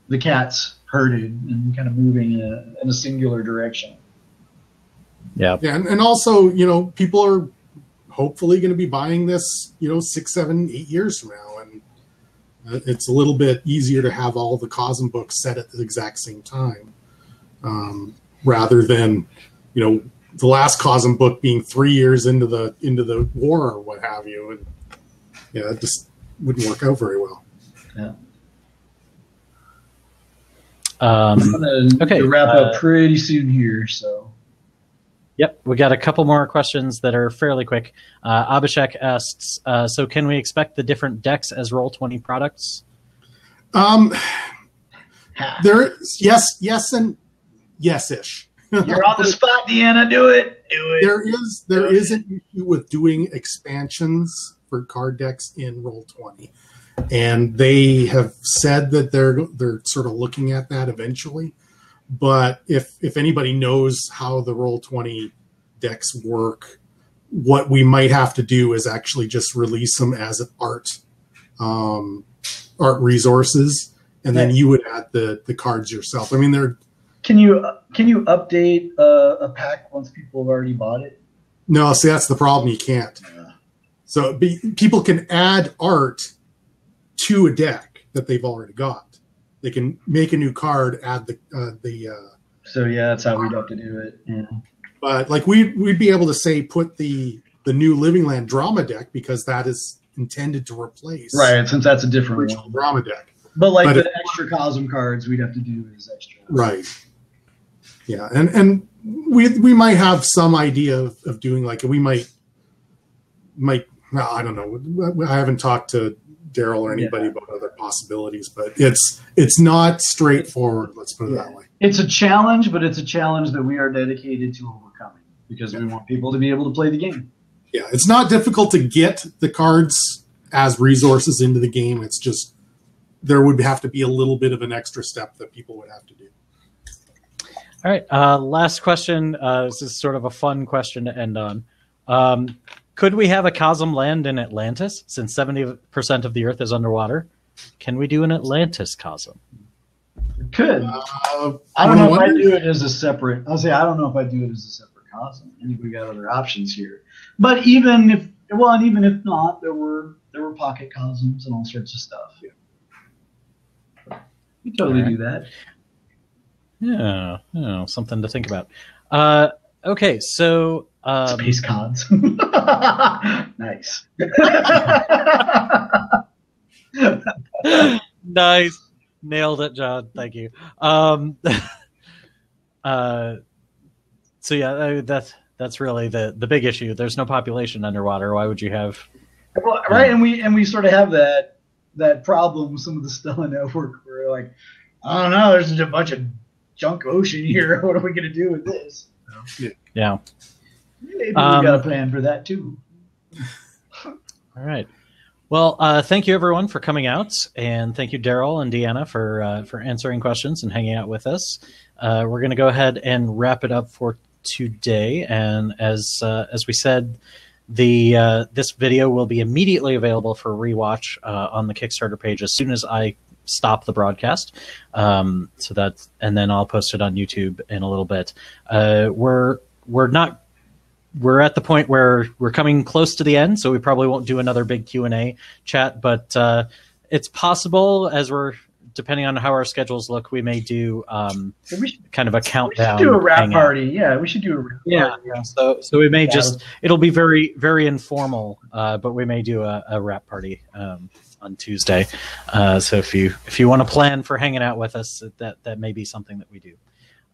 the cats herded and kind of moving in a, in a singular direction. yeah, yeah, and, and also you know people are hopefully going to be buying this you know six, seven, eight years from now, and uh, it's a little bit easier to have all the Cosm books set at the exact same time, um, rather than you know the last Cosm book being three years into the into the war or what have you, and yeah, it just wouldn't work out very well. Um, I'm gonna Okay, wrap up uh, pretty soon here, so. yep. We got a couple more questions that are fairly quick. Uh, Abhishek asks, uh, "So can we expect the different decks as Roll Twenty products?" Um, Ha. there, yes, yes, and yes ish. You're on the spot, Deanna. Do it. Do it. there is there is an issue with doing expansions for card decks in roll 20 and they have said that they're they're sort of looking at that eventually. But if if anybody knows how the roll 20 decks work what we might have to do is actually just release them as an art um art resources. And then you would add the the cards yourself. I mean they're Can you can you update uh, a pack once people have already bought it? no see that's the problem. You can't. So be, people can add art to a deck that they've already got. They can make a new card, add the uh, the. Uh, So yeah, that's how we'd have to do it. Yeah. but like we we'd be able to say put the the new Living Land drama deck because that is intended to replace Right, since that's a different original one. drama deck. But like But the it- extra Cosm cards, we'd have to do as extra. Right. Yeah, and and we we might have some idea of, of doing like we might might well, I don't know. I haven't talked to Darrell or anybody Yeah. about other possibilities, but it's it's not straightforward. Let's put it that way. It's a challenge, but it's a challenge that we are dedicated to overcoming because we want people to be able to play the game. Yeah, it's not difficult to get the cards as resources into the game. It's just there would have to be a little bit of an extra step that people would have to do. All right. Uh, last question. Uh, this is sort of a fun question to end on. Um, could we have a Cosm land in Atlantis since 70% of the Earth is underwater? Can we do an Atlantis Cosm? Could Uh, I don't know if I do it as a separate. I'll say I don't know if I do it as a separate cosm. I think we got other options here. But even if well, and even if not, there were there were pocket cosms and all sorts of stuff. We totally Alright. do that. Yeah, yeah, something to think about. Uh, okay, so um, Space cons. nice. nice, nailed it, John. Thank you. Um, uh, so yeah, that's that's really the the big issue. There's no population underwater. Why would you have? well, right, and we and we sort of have that that problem with some of the stela network where like, I don't know, there's just a bunch of junk ocean here. What are we gonna do with this? Yeah. Maybe Um, we got a plan for that too. All right. Well, uh, thank you everyone for coming out, and thank you Darrell and Deanna for uh, for answering questions and hanging out with us. Uh, we're going to go ahead and wrap it up for today, and as uh, as we said, the uh, this video will be immediately available for rewatch uh, on the Kickstarter page as soon as I stop the broadcast. Um, so that, and then I'll post it on YouTube in a little bit. Uh, we're we're not we're at the point where we're coming close to the end, so we probably won't do another big Q and A chat. But uh, it's possible, as we're depending on how our schedules look, we may do um, We should, kind of a we should countdown. do a rap party. Yeah, we should do a rap Yeah, party. yeah. So so we may Yeah. just it'll be very very informal, uh, but we may do a, a rap party um, on Tuesday. Uh, so if you if you want to plan for hanging out with us, that that may be something that we do.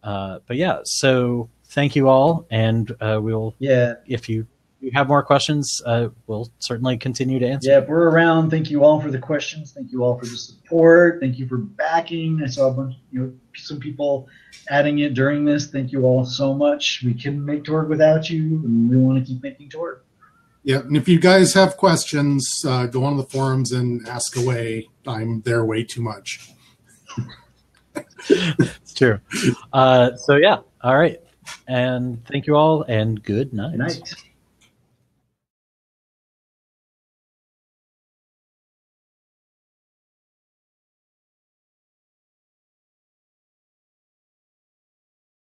Uh, but yeah, so thank you all, and uh, we'll Yeah, if you you have more questions, uh, we'll certainly continue to answer. yeah. If we're around, thank you all for the questions. Thank you all for the support. Thank you for backing. I saw a bunch, you know, some people adding it during this. Thank you all so much. We couldn't make Torg without you, and we want to keep making Torg. Yeah, and if you guys have questions, uh, go on the forums and ask away. I'm there way too much. It's true. Uh, so yeah, all right, and thank you all, and good night. Night.